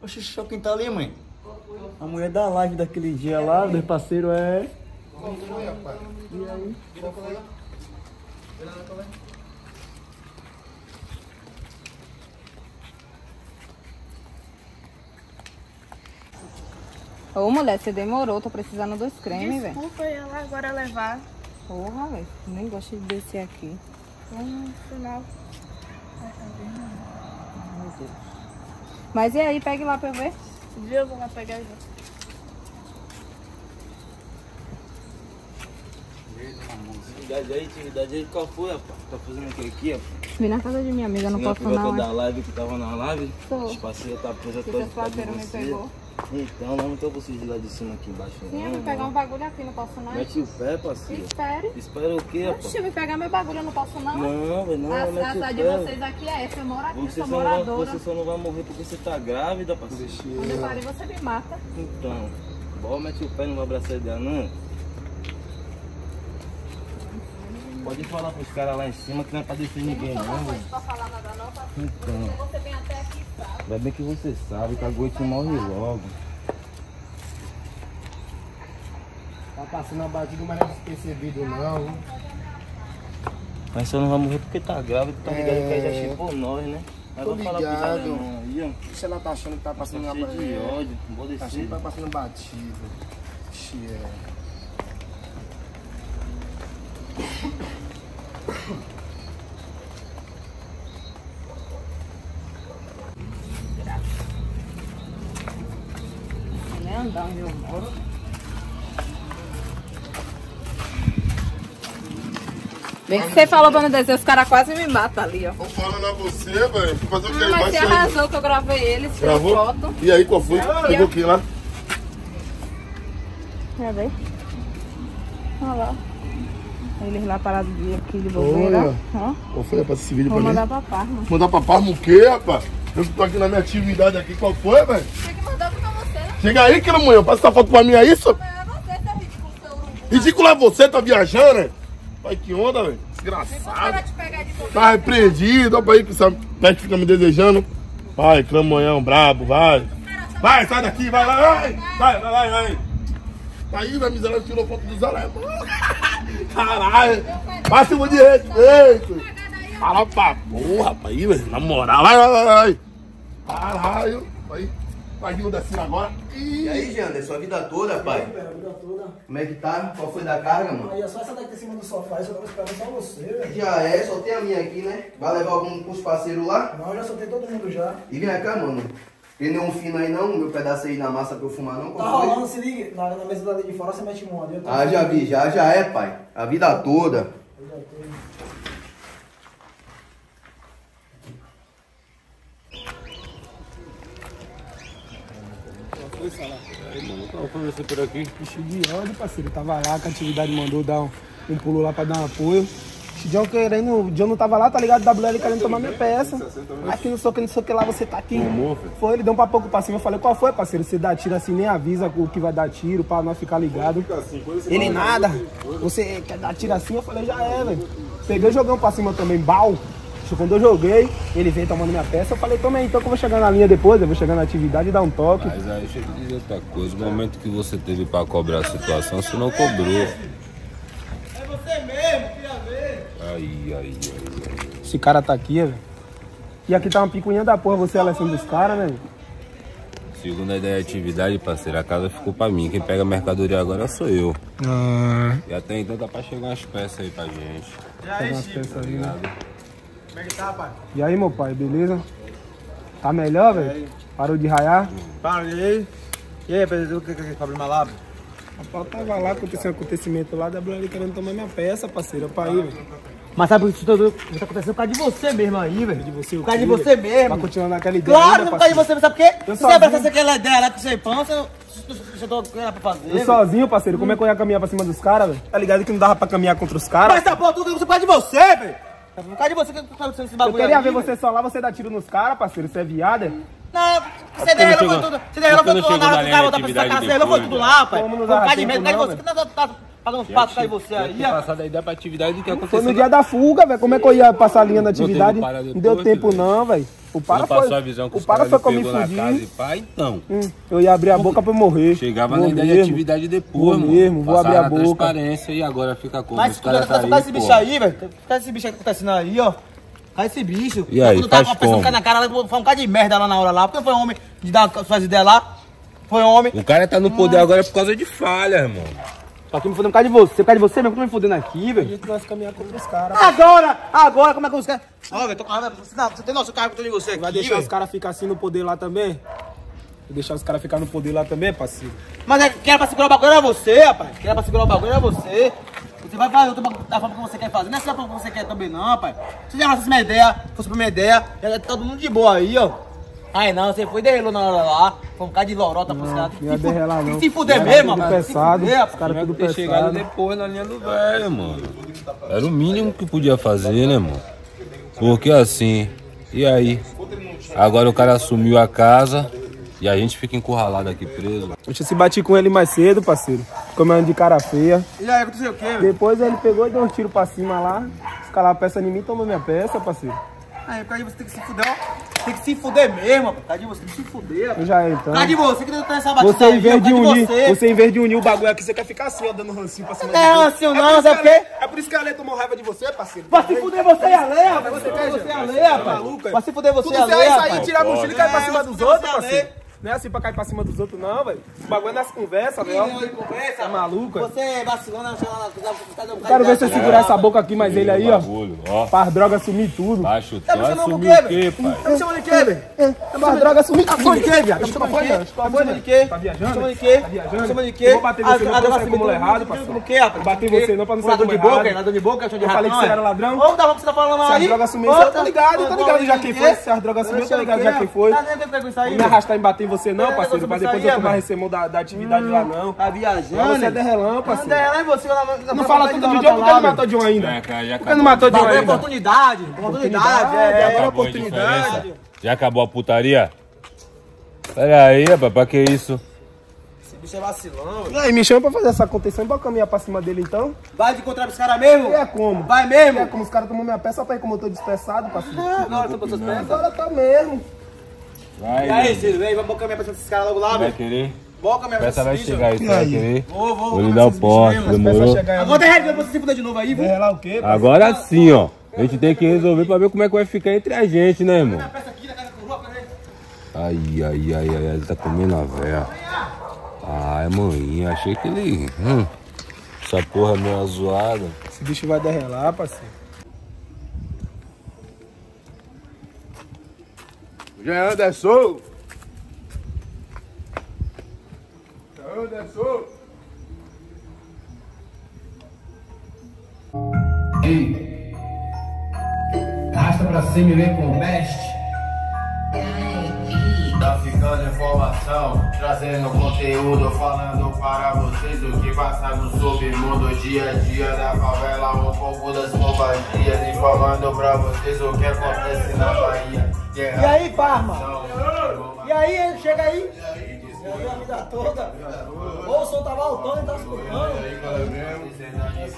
Oxe, só quem tá ali, mãe? A mulher da live daquele dia lá, do parceiro é. Qual foi, rapaz? E aí? Qual foi? Ô, mulher, você demorou. Tô precisando dos cremes, velho. Desculpa, ia lá agora levar. Porra, velho. Nem gosto de descer aqui. Vamos no final. Meu Deus. Mas e aí, pegue lá pra eu ver. Eu vou lá pegar já. Atividade aí, atividade aí, qual foi, rapaz? Tá fazendo o que aqui, rapaz? Vim na casa de minha amiga, não Você posso aproveitou não. da live que tava na live? Os parceiros tá causa de parceiros me pegou. Então, não tô vocês de lá de cima aqui embaixo, Sim, eu não. vim pegar um não. bagulho aqui, não posso não. Mete o pé, parceiro. Espere. Espera o quê, rapaz? Oxe, eu pegar meu bagulho, eu não posso não. Não, velho, não, a casa de vocês aqui é essa, eu moro aqui, Você sou só, não vai, moradora. você só não vai morrer porque você tá grávida, parceiro. Quando eu parei, você me mata. Então, bora mete o pé, não vai abraçar a ideia, não. Pode falar pros caras lá em cima que não é pra descer ninguém, Não não, falar nada não, pra... Então, Você vem até aqui? Ainda bem que você sabe que a Goiás morre logo. Tá passando a batida, mas não é despercebido, não. Mas só não vai morrer porque tá grávida, tá ligado que aí já É. chipou nós, né? Mas Tô vou falar ligado. caras não, aí, ó. Se ela tá achando que tá passando Tá na cheio de ódio, vou Tá achando descer. que tá passando batido. Ixi, é. Nem andar onde eu moro. Bem que você falou pra não descer, os caras quase me matam ali, ó. Tô falando a você, velho. Fazer o que Ah, mas você aí. arrasou que eu gravei eles, Gravou? foto. E aí, qual foi? Pegou o que lá? Quer ver? Olha lá. Eles lá parados de aqui de bobeira. Olha. Qual foi? Passa esse vídeo Vou pra mim. mandar pra Parma. Mandar pra Parma o quê, rapaz? Eu tô aqui na minha atividade aqui. Qual foi, velho? Chega aí, que mulher. Passa essa foto pra mim, é isso? É você, seu ridículo, seu urubu. Ridículo é você, tá viajando, né? Pai, que onda, velho. Desgraçado. de. Tá repreendido. Olha pra aí que essa peste fica me desejando. Vai, cramonhão brabo, vai. Vai, sai daqui, vai, vai, vai. Vai, vai, vai, vai. Aí, vai, miserável, tirou foto dos alemães. Caralho. Máximo de respeito. Fala pra porra, rapaz. Velho. Na moral, vai, vai, vai, vai. Caralho. Aí, o descendo agora. E Ih, aí, Jander, sua vida toda, pai? A vida toda. Como é que tá? Qual foi da carga, mano? Aí é só essa daqui em cima do sofá, isso eu tava esperando só você, velho. Já é, só tem a minha aqui, né? Vai levar algum com os parceiros lá? Não, eu já soltei todo mundo já. E vem cá, mano. Tem nenhum fino aí não? Meu pedaço aí na massa pra eu fumar não? Tá rolando, se liga. Na, na mesa dali de fora você mete um tô- Ah, já vi, já, já é, pai. A vida toda. Eu já tô. Foi você por aqui? Bicho de ódio, parceiro. Tava lá, que a atividade mandou dar um, um pulo lá pra dar um apoio. O John querendo, o John não tava lá, tá ligado? O WL querendo tomar minha peça. Aqui não sei o que, não sei o que lá, você tá aqui. Foi, ele deu um pra pouco pra cima. Eu falei, qual foi, parceiro? Você dá tiro assim, nem avisa o que vai dar tiro pra nós ficar ligado. Ele nada. Você quer dar tiro assim? Eu falei, já é, velho. Peguei um pra cima também, bal. Quando eu joguei, ele veio tomando minha peça. Eu falei, toma aí, então que eu vou chegar na linha depois, eu vou chegar na atividade e dar um toque. Mas aí deixa eu te dizer outra coisa, o momento que você teve pra cobrar a situação, você não cobrou. É você mesmo, queria ver. Aí, aí, aí, aí. Esse cara tá aqui, velho. E aqui tá uma picuinha da porra, você é a Alessandro dos caras, né? velho? Segundo a ideia de atividade, parceiro, a casa ficou pra mim. Quem pega a mercadoria agora sou eu. E até então dá pra chegar umas peças aí pra gente. Pegar umas peças ali, né? Ligado? E aí, meu pai, beleza? Tá melhor, velho? Parou de raiar? Parei. E aí, Pedro, o que que é esse problema lá? Rapaz, tava lá, aconteceu um acontecimento lá, da WL querendo tomar minha peça, parceiro, pra ir, velho. Mas sabe o que que tá acontecendo por causa de você mesmo aí, velho. De você, o Por causa de você mesmo. Vai continuar naquela ideia Claro, ainda, por causa de você, sabe por quê? Eu Se você abraçasse aquela ideia lá com seu pão, você. Você tô pra fazer. Eu sozinho, parceiro, como é que eu ia caminhar pra cima dos caras, velho? Tá ligado que não dava pra caminhar contra os caras? Mas essa porra tudo por causa de você, velho. Por causa de você que tá acontecendo esse Eu bagulho queria aí, ver você só lá, você dá tiro nos caras, parceiro, você é viado, é? Não, você daí ela foi tudo. Você daí ela por que foi não tudo lá na hora na que o cara voltar pra atividade essa casa. Ela foi depois, tudo lá, pai. Por não causa de medo, por causa de não, você que tá tá pagando pato por causa de você aí, ó. Passar da ideia pra atividade do que Foi aconteceu. no dia da fuga, velho. Como é que eu ia passar a linha da teve atividade? Não deu tempo não, velho. O para Não passou foi, a visão que o para foi pegou na casa e pá, então. Hum, eu ia abrir a boca pra eu morrer. Chegava Vou na ideia de atividade depois, Vou mano. mesmo, vou abrir a boca. transparência e agora fica como? Mas caras tá tá esse bicho aí, velho. Fica esse bicho aí que tá acontecendo aí, ó. Fica esse bicho. E aí, Quando tava faz pensando como? ficar na cara, ela foi um bocado de merda lá na hora lá. Porque foi homem de dar suas ideias lá. Foi homem. O cara tá no poder agora por causa de falha, irmão. Só que me fudendo por causa de você. Por causa de você mesmo que eu tô me fudendo aqui, A velho. gente vai caminhar contra os caras. Agora, agora, como é que os caras. Ó, velho, tô com raiva. Você, não, você tem do carro que eu tô de você aqui, Vai deixar velho? os caras ficar assim no poder lá também? Vai deixar os caras ficar no poder lá também, parceiro? Mas é, quem era pra segurar o bagulho era você, rapaz. Quem era pra segurar o bagulho era você. Você vai fazer da forma que você quer fazer. Não é assim da forma que você quer também, não, rapaz. Se já fosse minha ideia, fosse pra minha ideia, já tá todo mundo de boa aí, ó. Ai não, você foi derrelou na hora lá. Foi um cara de lorota pros caras. Tem que não ia derrelar, não. se fuder mesmo, se pesado, fuder, os caras tudo ter chegado pesado. depois na linha do velho, mano. Era o mínimo que podia fazer, né, mano? Porque assim, e aí? Agora o cara assumiu a casa e a gente fica encurralado aqui preso. Deixa eu se bati com ele mais cedo, parceiro. Comendo de cara feia. E aí, aconteceu o quê, velho? Depois ele pegou e deu um tiro pra cima lá. Escalar a peça em mim, tomou minha peça, parceiro. Aí, por causa de você tem que se fuder, ó. Tem que se fuder mesmo, rapaz. Por causa de você tem que se fuder, rapaz. Já é, Por então. causa de você que tá nessa batida Você aí, em vez por de unir, você. você em vez de unir o bagulho aqui, você quer ficar assim, ó, dando rancinho pra cima Não é rancinho outros. não, por sabe o a quê? É por isso que a Ale tomou raiva de você, parceiro. Pra se fuder você e a lei, rapaz. Você quer você a lei, rapaz. é? Pra se fuder você Tudo e a você lei, vai sair, rapaz. tirar a mochila e cair pra É, cima você dos outros, você parceiro. Não é assim pra cair pra cima dos outros, não, velho. O bagulho é nas conversas, velho. Não, ele conversa, Tá maluco, é? Você vacilou na tá dando Quero ver você segurar essa boca aqui, mas ele aí, ó. Ó. Faz droga sumir tudo. Tá Tá chutando, me chamando por assumiu quê, o quê, pai? Tá me chamando de quê, velho? Faz droga sumir Tá me tudo. chamando de quê, viado? Tá me Tá chamando de quê? apanhando, Tá chamando de quê? Tá viajando? Tá chamando de quê? Tá viajando? Tá me chamando de quê? Eu vou bater você, não, pra não sair como errado, parceiro. quê, rapaz? Eu Tudo você não, pra não sair Ladrão como de boca, errado. é ladrão de boca, é de Eu rato, falei que você é? era ladrão? Ô, da boca que você tá falando Se aí? as drogas eu tô ligado, eu ô, ligado já quem foi. Se as drogas sumiram, eu tô ligado já quem foi. Tá nem tempo com isso aí, Não me velho? arrastar em bater você não, É, parceiro, pra tô depois eu tomar aí, recemão da, da atividade lá não. Tá viajando? Mas você é derrelão, Não, parceiro. derrela em você. lá Não na- fala tudo de John, por que lá, não matou John ainda? Já, já Por que não matou John é ainda? oportunidade. Oportunidade, é. agora oportunidade. Já acabou a putaria? Pera aí, rapaz, pra que isso? Esse bicho é vacilão. E aí, me chama pra fazer essa contenção e bora caminhar pra cima dele então. Vai de encontrar esse cara mesmo? E é como? Vai E mesmo? é como os caras tomou minha peça, pra aí como eu tô dispersado, parceiro. Agora tô com seus pés. Agora tá mesmo. Vai, E aí, Ciro, vem, vamos caminhar pra cima desses caras logo lá, vai velho. querer? Bora caminhar pra Peça vai esses bichos. chegar aí, vai querer? Vou, vou, Vou vou lhe dar o poste, demorou? Agora derrete pra você se fuder de novo aí, viu? Derrelar o quê? Agora sim, ó. A gente tem que resolver pra ver como é que vai ficar entre a gente, né, irmão? Ai, ai, ai, ai, ele tá comendo a véia. Ai, mãe, achei que ele. Hum, essa porra é meio zoada. Esse bicho vai derrelar, parceiro. Já Anderson! Já Anderson! Ei, arrasta pra cima e vem com o best. Traficando informação, trazendo conteúdo, falando para vocês o que passa no submundo, dia a dia da favela, um pouco das covardias, informando pra vocês o que acontece na Bahia. E aí, Parma? E aí, chega aí? E aí, a vida toda? O som tava altão e tá escutando.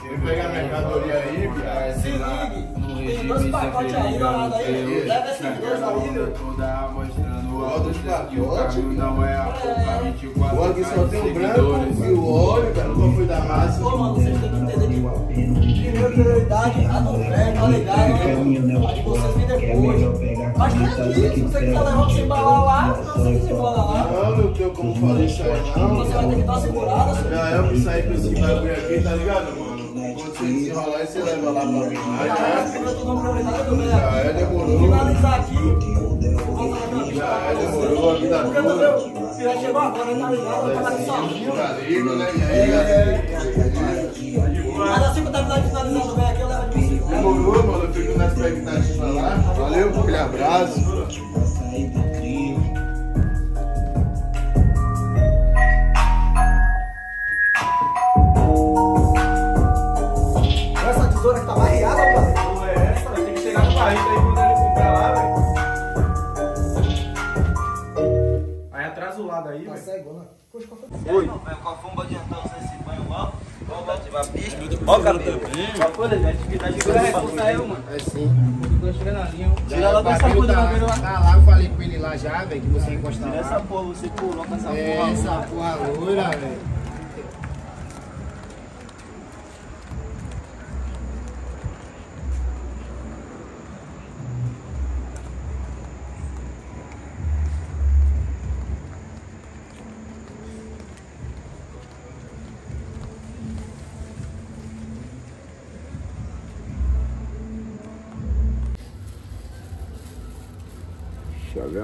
Vem pegar mercadoria aí, viado. Se ligue. Tem dois pacotes aí, do lado aí. Leva esses dois aí, meu. Outros pacotes. Não é a pouca 24 O aqui só tem o branco e o óleo, cara. Qual foi da massa? Ô, mano, vocês têm que entender que primeiro prioridade a do velho, tá ligado? né? A de vocês vem depois. Mas tranquilo, se você quiser levar pra você embalar lá, você quiser embalar lá. Não, não tenho como fazer isso aí, não. Você vai ter que dar segurada, Já é que sair com esse bagulho aqui, tá ligado, mano? Quando você desenrolar, aí você leva lá pra mim. Aí já Eu. Já é, demorou. Finalizar aqui, eu vou fazer uma Já é, demorou Porque toda. meu filho chegou agora, tá ligado? Eu tava aqui sozinho. Tá lindo, né? E aí, galera? Mas assim que eu terminar de finalizar velho aqui, Demorou, mano. Eu fico na expectativa lá. Valeu, aquele abraço. Essa tesoura que tá barreada, mano. É essa, tem que chegar no barriga aí quando ele comprar lá, velho. Aí atrás o lado aí, velho. Cegona. Oi. Qual foi um adiantar esse banho lá? Ó, cabelo. Qual foi, velho? Atividade de reforçar eu, mano. É sim. Tira logo essa porra do cabelo lá. Tá lá, eu falei com ele lá já, velho, que você encostar Tira essa porra, você coloca essa É, porra. essa porra loira, velho.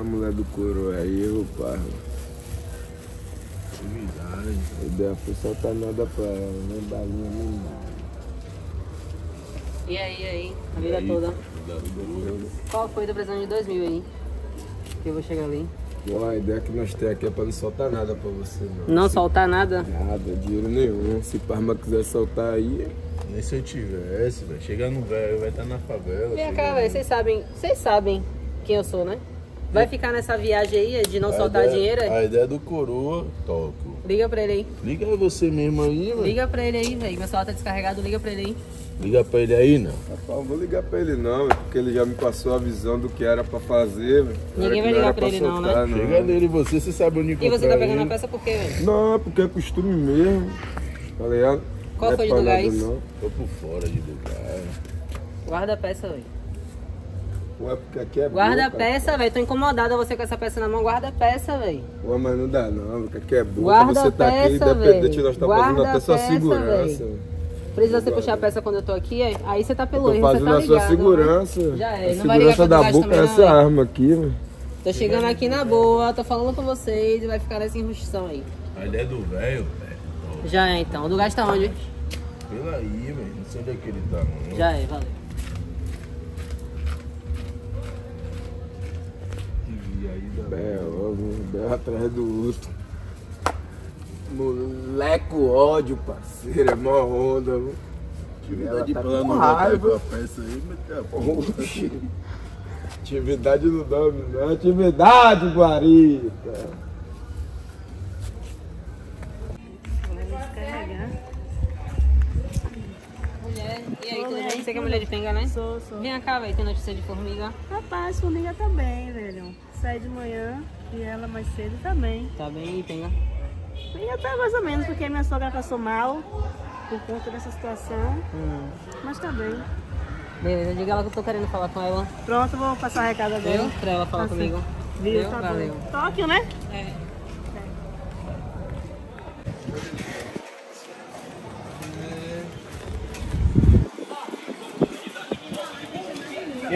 Eu a mulher do coroa aí, ô pai. A ideia foi soltar nada pra ela, nem balinha nem nada. E aí, aí? A vida toda. Qual foi da precisando de 2 mil aí? Que eu vou chegar ali. Pô, a ideia que nós temos aqui é pra não soltar nada pra você, não. Não soltar nada? Nada, dinheiro nenhum. Se o Parma quiser soltar aí, Nem se eu tivesse, velho. Chegar no velho, vai estar na favela. Vem cá, velho. Vocês sabem, vocês sabem quem eu sou, né? Vai ficar nessa viagem aí de não A soltar ideia- dinheiro? é? A ideia do coroa, toco. Liga pra ele aí. Liga aí você mesmo aí, velho. Liga pra ele aí, velho. Meu celular tá descarregado, liga pra ele aí. Liga pra ele aí, não. rapaz, não vou ligar pra ele não, velho, porque ele já me passou a visão do que era pra fazer, velho. Ninguém vai não ligar pra ele não, né? soltar, Chega nele, você, você sabe onde E encontrar você tá pegando a ele. peça por quê, velho? Não, é porque é costume mesmo, tá ligado? Qual Não foi é de lugar isso? não. Tô por fora de lugar. Guarda a peça, velho. Pô, é porque aqui é Guarda a peça, velho. Tô incomodada você com essa peça na mão. Guarda a peça, velho. Pô, mas não dá não, porque aqui é boca. Guarda você tá aqui, peça, independente, velho. nós tá Guarda fazendo até a sua peça, segurança. velho. velho. Precisa você puxar a peça quando eu tô aqui, aí- aí você tá pelo erro, você fazendo tá a sua ligado. segurança. Já é, A não vai ligar segurança da boca também, é não, essa velho. arma aqui, velho. Tô chegando aqui na boa, tô falando com vocês e vai ficar nessa enrustão aí. A ideia do velho, velho. Já é então. O do gás tá onde? Pela aí, velho. Não sei onde é que ele tá, mano. Já é, valeu. Um berro atrás do outro. Moleco ódio, parceiro, é mó onda, viu? Ela de tá plano cair raiva. a peça aí, meteu a porra. Oxi. Atividade não dorme, não. Atividade, guarita. Você que é mulher de penga, né? Sou, sou. Vem cá, velho, tem notícia de formiga? Rapaz, formiga tá bem, velho. Sai de manhã e ela mais cedo também. Tá bem, penga? Formiga tá mais ou menos, porque minha sogra passou mal por conta dessa situação. Hum. Mas tá bem. Beleza, diga ela que eu tô querendo falar com ela. Pronto, vou passar a recado dela. Viu? Pra ela falar Assim. comigo. Viu? Tá Valeu. bom. Tóquio, né? É.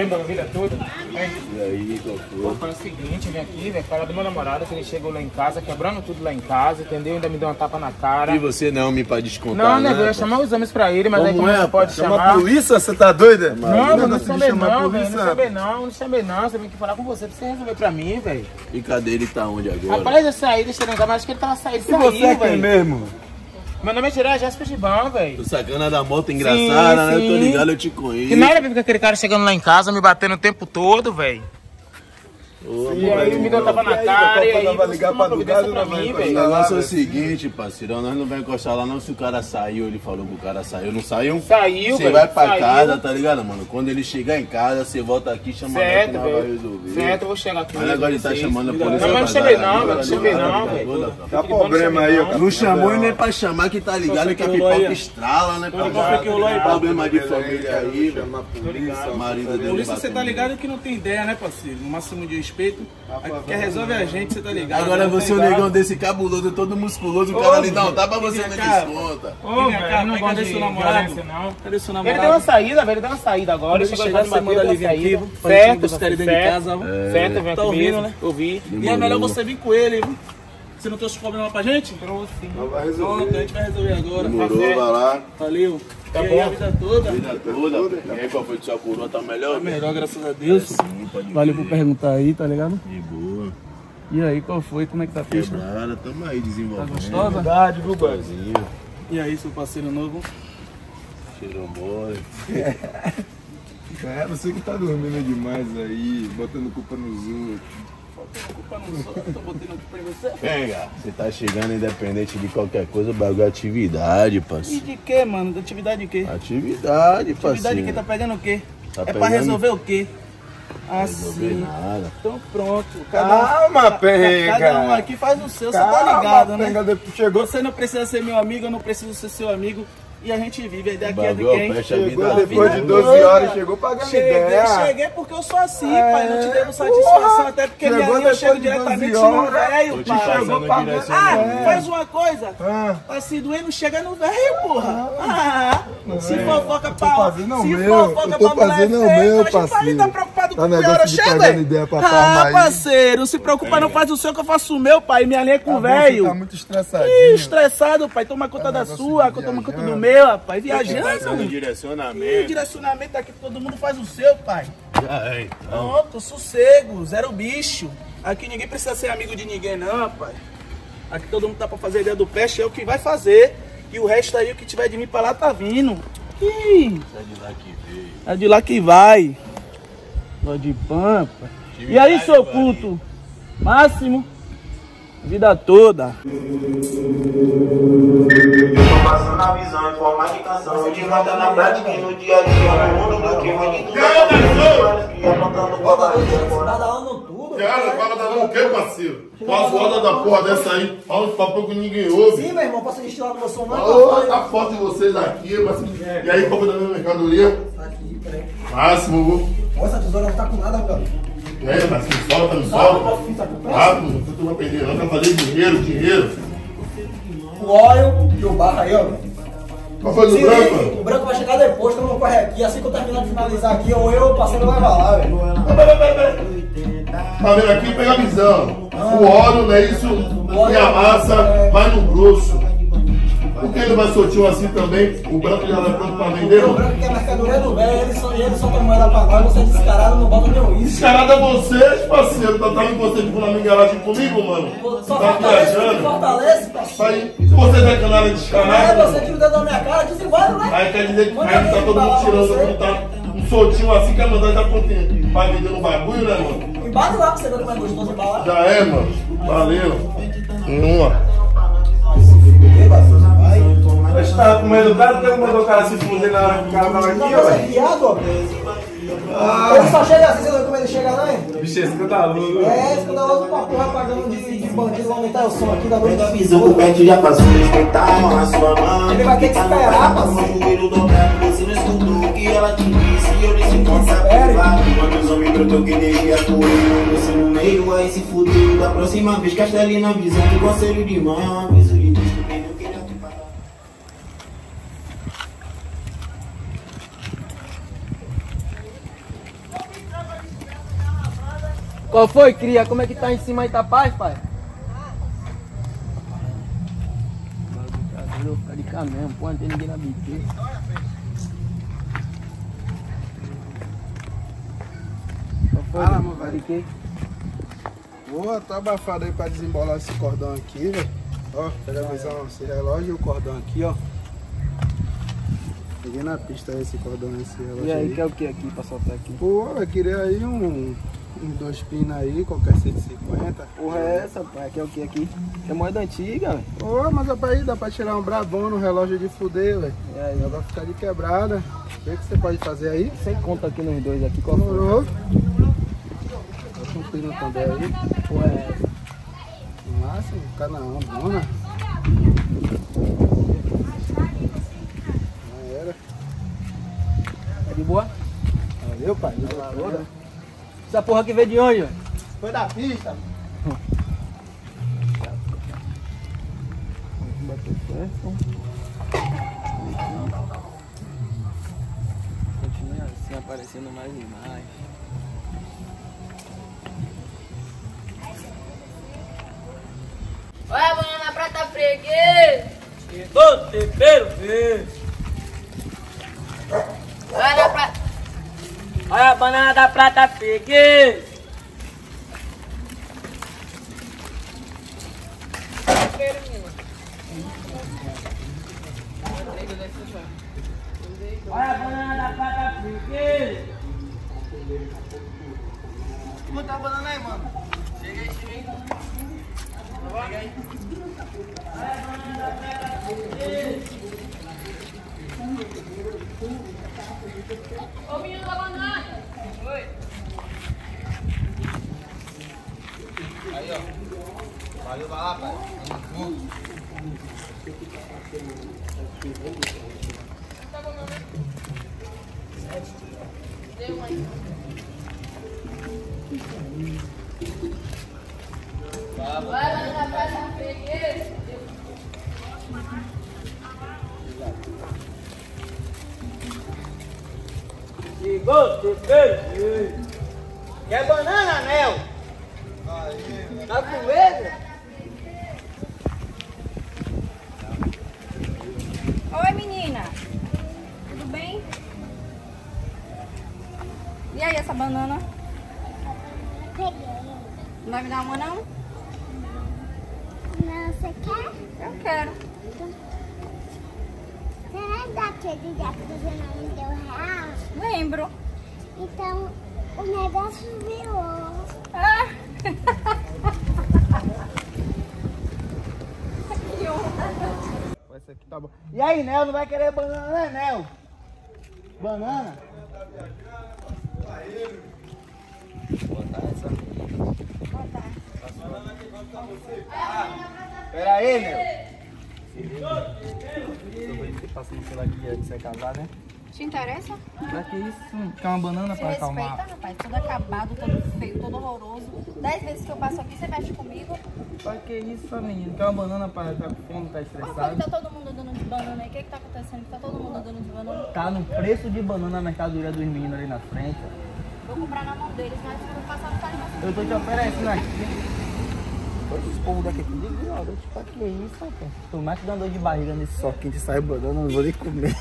E aí, mano, vida toda? E aí, Pô, foi? o seguinte, vim aqui, velho, falar do meu namorado, que ele chegou lá em casa, quebrando tudo lá em casa, entendeu? Ainda me deu uma tapa na cara. E você não me pra descontar, Não, né, né? velho, eu ia chamar os homens pra ele, mas aí Como como é, não pode Chama chamar... a polícia, você tá doida? Não, mano, não de chamei a não, velho, polícia. não chamei não, não chamei não, você vem aqui falar com você, pra você resolver pra mim, velho. E cadê ele tá onde agora? Rapaz, eu saí, deixei ele casa, mas acho que ele tava saindo, E você é quem velho. mesmo? Meu nome é Tirar Jéssica Gibão, velho. O sacana da moto engraçada, né? Eu tô sim. ligado, eu te conheço. Que nada ver com aquele cara chegando lá em casa, me batendo o tempo todo, velho. Ô, E aí me deu tapa na cara, e aí providência pra mim, O velho. negócio é o seguinte, parceirão, nós não vamos encostar lá não se o cara saiu, ele falou que o cara saiu, não saiu? Saiu, Você vai pra saiu. casa, tá ligado, mano? Quando ele chegar em casa, você volta aqui, chama Certo, nós vai velho. resolver. Certo, eu vou chegar aqui. Mas agora ele tá chamando a Não, polícia. mas não pra chamei não, velho, não chamei não, velho. Tá problema aí, cara. Não chamou e nem pra chamar que tá ligado que a pipoca estrala, né? Problema de família aí, velho. polícia, marido dele Polícia, bateu você tá ligado que não tem ideia, né, parceiro? No máximo de respeito. Quer resolve a gente, você tá ligado? Agora Não você é um ideia. negão desse cabuloso, todo musculoso, o cara ali dá um tapa, você não cara. desconta. Ô, cá, não cadê de seu namorado? Cadê seu Ele namorado? deu uma saída, velho, ele deu uma saída agora. Ele ele chegou chegar, aqui, você me manda ele deu vir aqui, Certo, ele dentro de certo. casa. Certo, vem Tá aqui ouvindo, né? Ouvi. E é melhor você vir com ele, viu? Você não trouxe problema pra gente? Trouxe. vai Pronto, a gente vai resolver agora. Demorou, Tá vai lá. Valeu. Tá e aí, bom. a vida toda? Vida toda. E aí, qual foi sua coroa? Tá melhor? Tá melhor, graças a Deus. Sim, pode Valeu por perguntar aí, tá ligado? De boa. E aí, qual foi? Como é que tá a pista? Quebrada, tamo aí Tá desenvolvendo. gostosa? Verdade, viu? Sozinho, E aí, seu parceiro novo? cheirou mole. É, você que tá dormindo demais aí, botando culpa nos outros. Culpa tô botando pra você. Venga, você tá chegando independente de qualquer coisa, o bagulho é atividade, E parceiro. de quê, mano? Da atividade de quê? Atividade, parceiro. Atividade de quê? Tá pegando o quê? Tá é pra pegando- resolver o quê? Assim. nada. Então pronto. Cada, Calma, ca- pega. Cada um aqui faz o seu, você tá Calma, ligado, né? chegou. Você não precisa ser meu amigo, eu não preciso ser seu amigo. E a gente vive. A ideia aqui é de bagulho quem? fecha a vida Chegou depois de vida 12 doida. horas, chegou pagando Cheguei, ideia. cheguei porque eu sou assim, É, pai. Não te devo satisfação, até porque Chegou minha linha eu chego diretamente 12 no velho, pai. Chegou pagando- Ah, faz uma coisa. Ah. Pra se doer, não chega no velho, porra. Ah, se fofoca pra fazendo o se fofoca eu pra mulher fazendo o feia, meu, a gente tá tá preocupado Tá com o negócio hora de chega, pegando velho. ideia pra Ah, parceiro, se preocupa, não faz o seu que eu faço o meu, pai. Minha linha é com o velho. Tá muito estressadinho. Ih, estressado, pai. Toma conta da sua, que eu tomo conta do meu, rapaz. Passando Viajando. Direcionamento. direcionamento aqui, todo mundo faz o seu, pai. Já é, então. Pronto, sossego, zero bicho. Aqui ninguém precisa ser amigo de ninguém, não, pai. Aqui todo mundo tá pra fazer a ideia do peste, é o que vai fazer. E o resto aí, o que tiver de mim pra lá, tá vindo. Ih, É de lá que veio. é de lá que vai. Ló de pampa. E aí, seu culto? Máximo? Vida toda. Eu tô passando a visão em forma de canção. De na prática e no dia a dia. No mundo do de tudo. Cara, fala da mão o quê, parceiro? Faz roda da porra dessa aí. Fala papel que ninguém ouve. Sim, meu irmão, no meu som, não? Ô, tá foto de vocês aqui, mas... E aí, como da minha mercadoria? Tá aqui, peraí. Máximo. Ó, essa tesoura não tá com nada, meu. Aí, mas me solta, me solta. Rápido, não tu vai perder, não. Quer fazer dinheiro, dinheiro. O óleo e o barro aí, ó. Qual foi do Se branco? O branco vai chegar depois, quando eu correr aqui. Assim que eu terminar de finalizar aqui, ou eu, o parceiro vai lá, velho. Tá vendo aqui? Pega a visão. O óleo, não é isso? E a massa vai no grosso. Por que ele vai soltinho assim também? O branco já vai pronto pra vender? O branco que é mercadoria do velho, ele só, ele solta moeda pra nós, você é descarado, não bota nenhum isso. Descarado é vocês, parceiro. Tá tá você na minha garagem comigo, mano? Só Tá viajando? fortalece, parceiro. Se vocês é canal É, descarado, você tira o dedo da minha cara, desigual, né? aí quer dizer que aí tá todo mundo tirando, você. não tá um soltinho assim, quer mandar já contente. Vai vender no bagulho, né, mano? Embate lá pra você ver como é gostoso embalar. Já é, mano. Valeu. Uma. A gente tava comendo o cara, porque mandou o cara se fuder na hora que o cara tava aqui, ó. você é viado, ó. Ele só chega assim, você não vê como ele chega, não, hein? Bicho, esse escandaloso. É, escandaloso pra porra, pagando de, de bandido, vou aumentar o som aqui da noite. Visão que o pet já passou, respeitar a sua mãe. Ele vai ter que esperar, parceiro. O joelho dobrado, você não escutou o que ela te disse. Eu nem se conta privado. Quando os homens brotou que energia correu, você no meio, aí se fudeu. Da próxima vez, castelinho na visão. Que conselho de mãe é um aviso de Deus. que quem não queria te parar. Qual foi, cria? Como é que tá em cima aí, tá paz, pai? Eu vou ficar de cá mesmo, pô, não tem ninguém na biqueira. Qual foi? Fala, meu velho. De? Boa, tô abafado aí pra desembolar esse cordão aqui, velho. Ó, pega a visão, esse relógio e o cordão aqui, ó. Peguei na pista esse cordão, esse relógio E aí, aí. quer o que aqui pra soltar aqui? Pô, eu queria aí um, uns dois pinos aí, qualquer 150. Porra é essa, pai? Quer o que aqui? Que é moeda antiga, velho. Ô, mas dá aí, dá pra tirar um brabão no relógio de fuder, velho. E aí? Pra ficar de quebrada. O que que você pode fazer aí? Sem conta aqui nos dois aqui, qual? Demorou. Um pino também aí. Porra é essa? No máximo, canaão, dona. Já era. Tá de boa? Valeu, pai. Vida toda. Essa porra aqui veio de onde? Foi da pista. Certo. Continua assim, aparecendo mais e mais. Olha a banana prata freguês. Chegou o tempero verde. Olha a prata. Olha a banana da prata freguês. Olha a banana da prata freguês. Como tá a banana aí, mano? Ô menino da banana. Oi. Aí, ó. Valeu, vai lá, pai. Tamo junto. Deu aí. Vai lá na praça freguês. Chegou, cheguei. Quer banana, Nel? Tá com medo? Oi, menina. Tudo bem? E aí, essa banana? Não vai me dar uma, não? Não, você quer? Eu quero. Você lembra daquele dia que você não me deu real? Lembro. Então, o negócio virou. Ah! Esse aqui tá bom. E aí, Nel, não vai querer banana, né, Nel? Banana? Pera aí, Nel. Você passa no celular que você vai casar, né? Te interessa? Pra que isso? Quer uma banana Te pra respeita, acalmar? rapaz. Todo acabado, todo feio, todo horroroso. Dez vezes que eu passo aqui, você mexe comigo. Pra que isso, menino? Quer uma banana pra estar com fome, tá que estressado? tá todo mundo andando de banana aí? O que que tá acontecendo? Que tá todo mundo andando de banana? Tá no preço de banana a mercadoria dos meninos ali na frente. Vou comprar na mão deles, mas eu passar no carro, Eu tô te oferecendo aqui. Esse povo daqui aqui, olha, pra que isso, rapaz? Tomar que dá dor de barriga nesse soquinho de banana, não vou nem comer.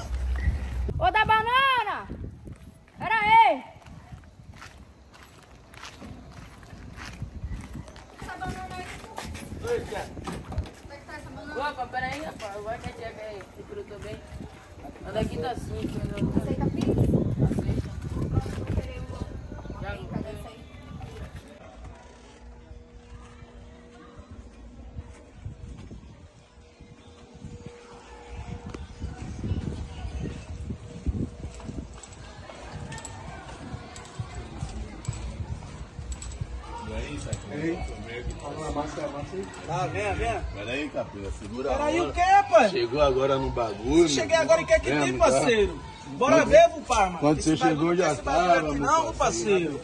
Peraí, Capina, segura Peraí, o quê, pai? Chegou agora no bagulho. Cheguei agora e quer que tem, Mesmo, tá? parceiro? Bora ver, vô Parma. Quando você chegou tem já tava, aqui meu não, parceiro.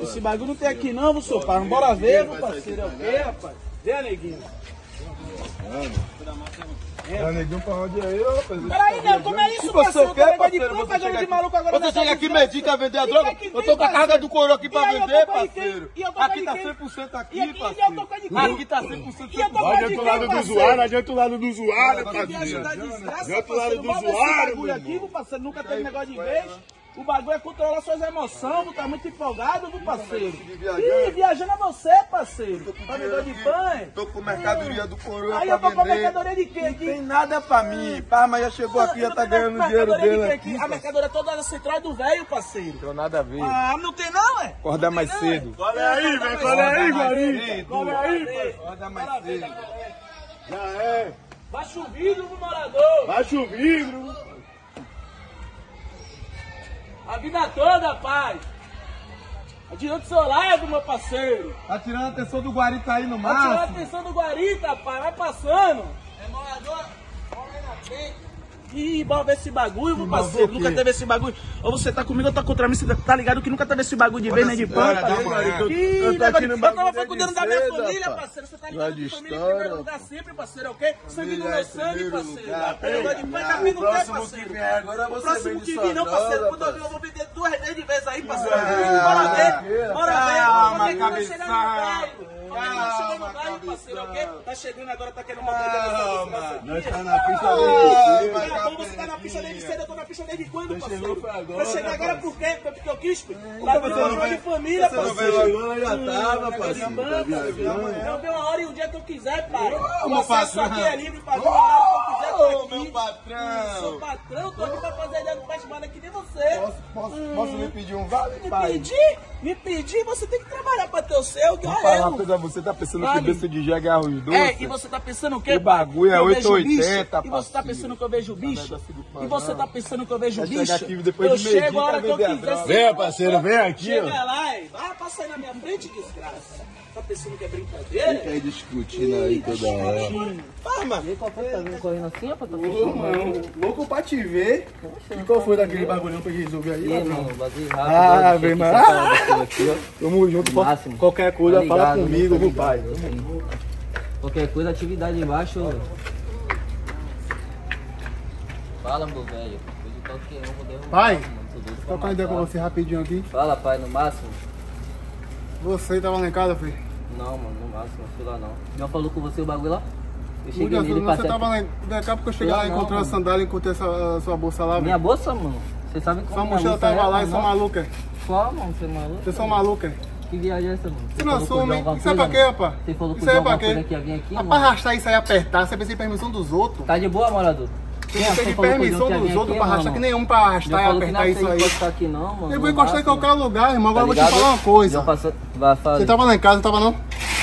Esse bagulho não tem aqui não, vô seu Parma. Bora ver, vô parceiro. É o pagar? rapaz? Vem, neguinho. É, neguinho pra onde é eu, rapaz? Peraí, Nel, como é isso, Se você parceiro? quer, Tá parceiro, você chega aqui- maluco agora Você chega aqui quer vender a droga? Eu tô com a carga parceiro? do coroa aqui pra eu tô vender, parceiro. Aqui tá quem? 100% E aqui, aqui, parceiro. quem? Aqui tá 100% E eu tô com a Não adianta o lado do parceiro? usuário, não adianta o lado do usuário, parceiro. Adianta o lado parceiro. do usuário, meu aqui, irmão. parceiro. Nunca teve negócio de vez. O bagulho é controlar suas emoções, vô. Tá muito empolgado, vô parceiro. Ih, viajando é você, parceiro. Negócio de pães. Tô com mercadoria do coroa Aí eu tô com mercadoria de quem Não aqui? tem nada pra mim. Parma já chegou aqui, já tá ganhando dinheiro Mercadoria de dele quem aqui. A mercadoria toda da central do velho, parceiro. Tem nada a ver. Ah, não tem não, é? Acordar mais cedo. Olha aí, velho. Olha aí, Guari. Olha aí, pai. Acorda mais cedo. Já é. Baixa o vidro pro morador. Baixa o vidro. A vida toda, pai. Adiante do seu lado, meu parceiro. Tá tirando a atenção do Guarita aí no Tá tirando a atenção do Guarita, pai. Vai passando. É morador. Ih, bora ver esse bagulho, meu parceiro. Nunca teve esse bagulho. Ou você tá comigo ou tá contra mim. Você tá ligado que nunca teve esse bagulho de vez nem de manhã. Ih, Eu Eu tava cuidando da minha família, parceiro. Você tá ligado que família em primeiro lugar sempre, parceiro, ok? Sangue no Família meu sangue, parceiro. Tá negócio de pães, Ei, capim o não que parceiro. agora O próximo que vir, não, parceiro. Quando eu vir, eu vou vender duas vezes de vez aí, parceiro. Ah, Bora ver, bora ver. Calma, é vai no é no? Tá chegando agora, tá querendo botar ele Nós tá na pista desde a cedo. boca, você tá na pista desde cedo, eu tô na pista desde quando, Você parceiro? Pra chegar agora por quê? Porque eu quis? Tá você me não de família, você não parceiro. veio agora, já Hum, tava, de parceiro, tá. Eu venho uma hora e um dia que eu quiser, pai. O acesso aqui é livre o quiser, Ô, meu patrão. Sou patrão, tô aqui pra fazer ideia do festival que nem você. Posso, posso, posso me pedir um vale, Me pai? pedir? Me pedir? Você tem que trabalhar pra ter o seu, que Vou é uma eu. Você tá pensando Vale. que besta de jegue é arroz doce? É, e você tá pensando o quê? Que bagulho é Que eu vejo 880, bicho? E você tá pensando que eu vejo bicho? E você tá pensando que eu vejo bicho? aqui depois eu de chego a hora que eu quiser. Vem, parceiro, vem aqui, Chega ó. lá e vai passar na minha frente, desgraça. Tá pensando que é brincadeira? Fica aí discutindo aí toda hora. Mano. E qual foi? Tá vindo correndo assim, rapaz? Tá Ô, mano, louco pra te ver. E qual foi daquele bagulhão pra resolver aí, ladrão? mano, bagulho rápido. Ah, vem, mano. ó. Tamo junto. Máximo. Qualquer coisa, Tá fala ligado, comigo, tá meu pai. Qualquer coisa, atividade embaixo. Fala, meu velho. Hoje qualquer um vou derrubar. Pai, Trocar uma ideia com você rapidinho aqui. Fala, pai, no máximo. Você tava lá em casa, filho? Não, mano, no máximo, não fui lá não. Já falou com você o bagulho lá? Eu cheguei Muda, nele você passei. tava lá, em- daqui a pouco eu cheguei Eu lá e não, encontrei a mano. sandália, encontrei essa sua bolsa lá, Minha bolsa, mano? Você sabe como Sua mochila bolsa tava é, lá e sua maluca. Qual, mano? Você é maluco? Você são maluca. Que viagem é essa, mano? Você não falou com o assume. Isso é pra quê, rapaz? Você falou com Isso aí é pra quê? coisa que ia vir aqui, mano? pra arrastar isso aí e apertar, você precisa de permissão dos outros. Tá de boa, morador? Você precisa de permissão dos outros pra arrastar, que nenhum pra arrastar e apertar isso aí. encostar aqui não, mano. Eu vou encostar em qualquer lugar, irmão. Agora eu vou te Tá falar uma coisa. Você tava lá em casa, não tava não?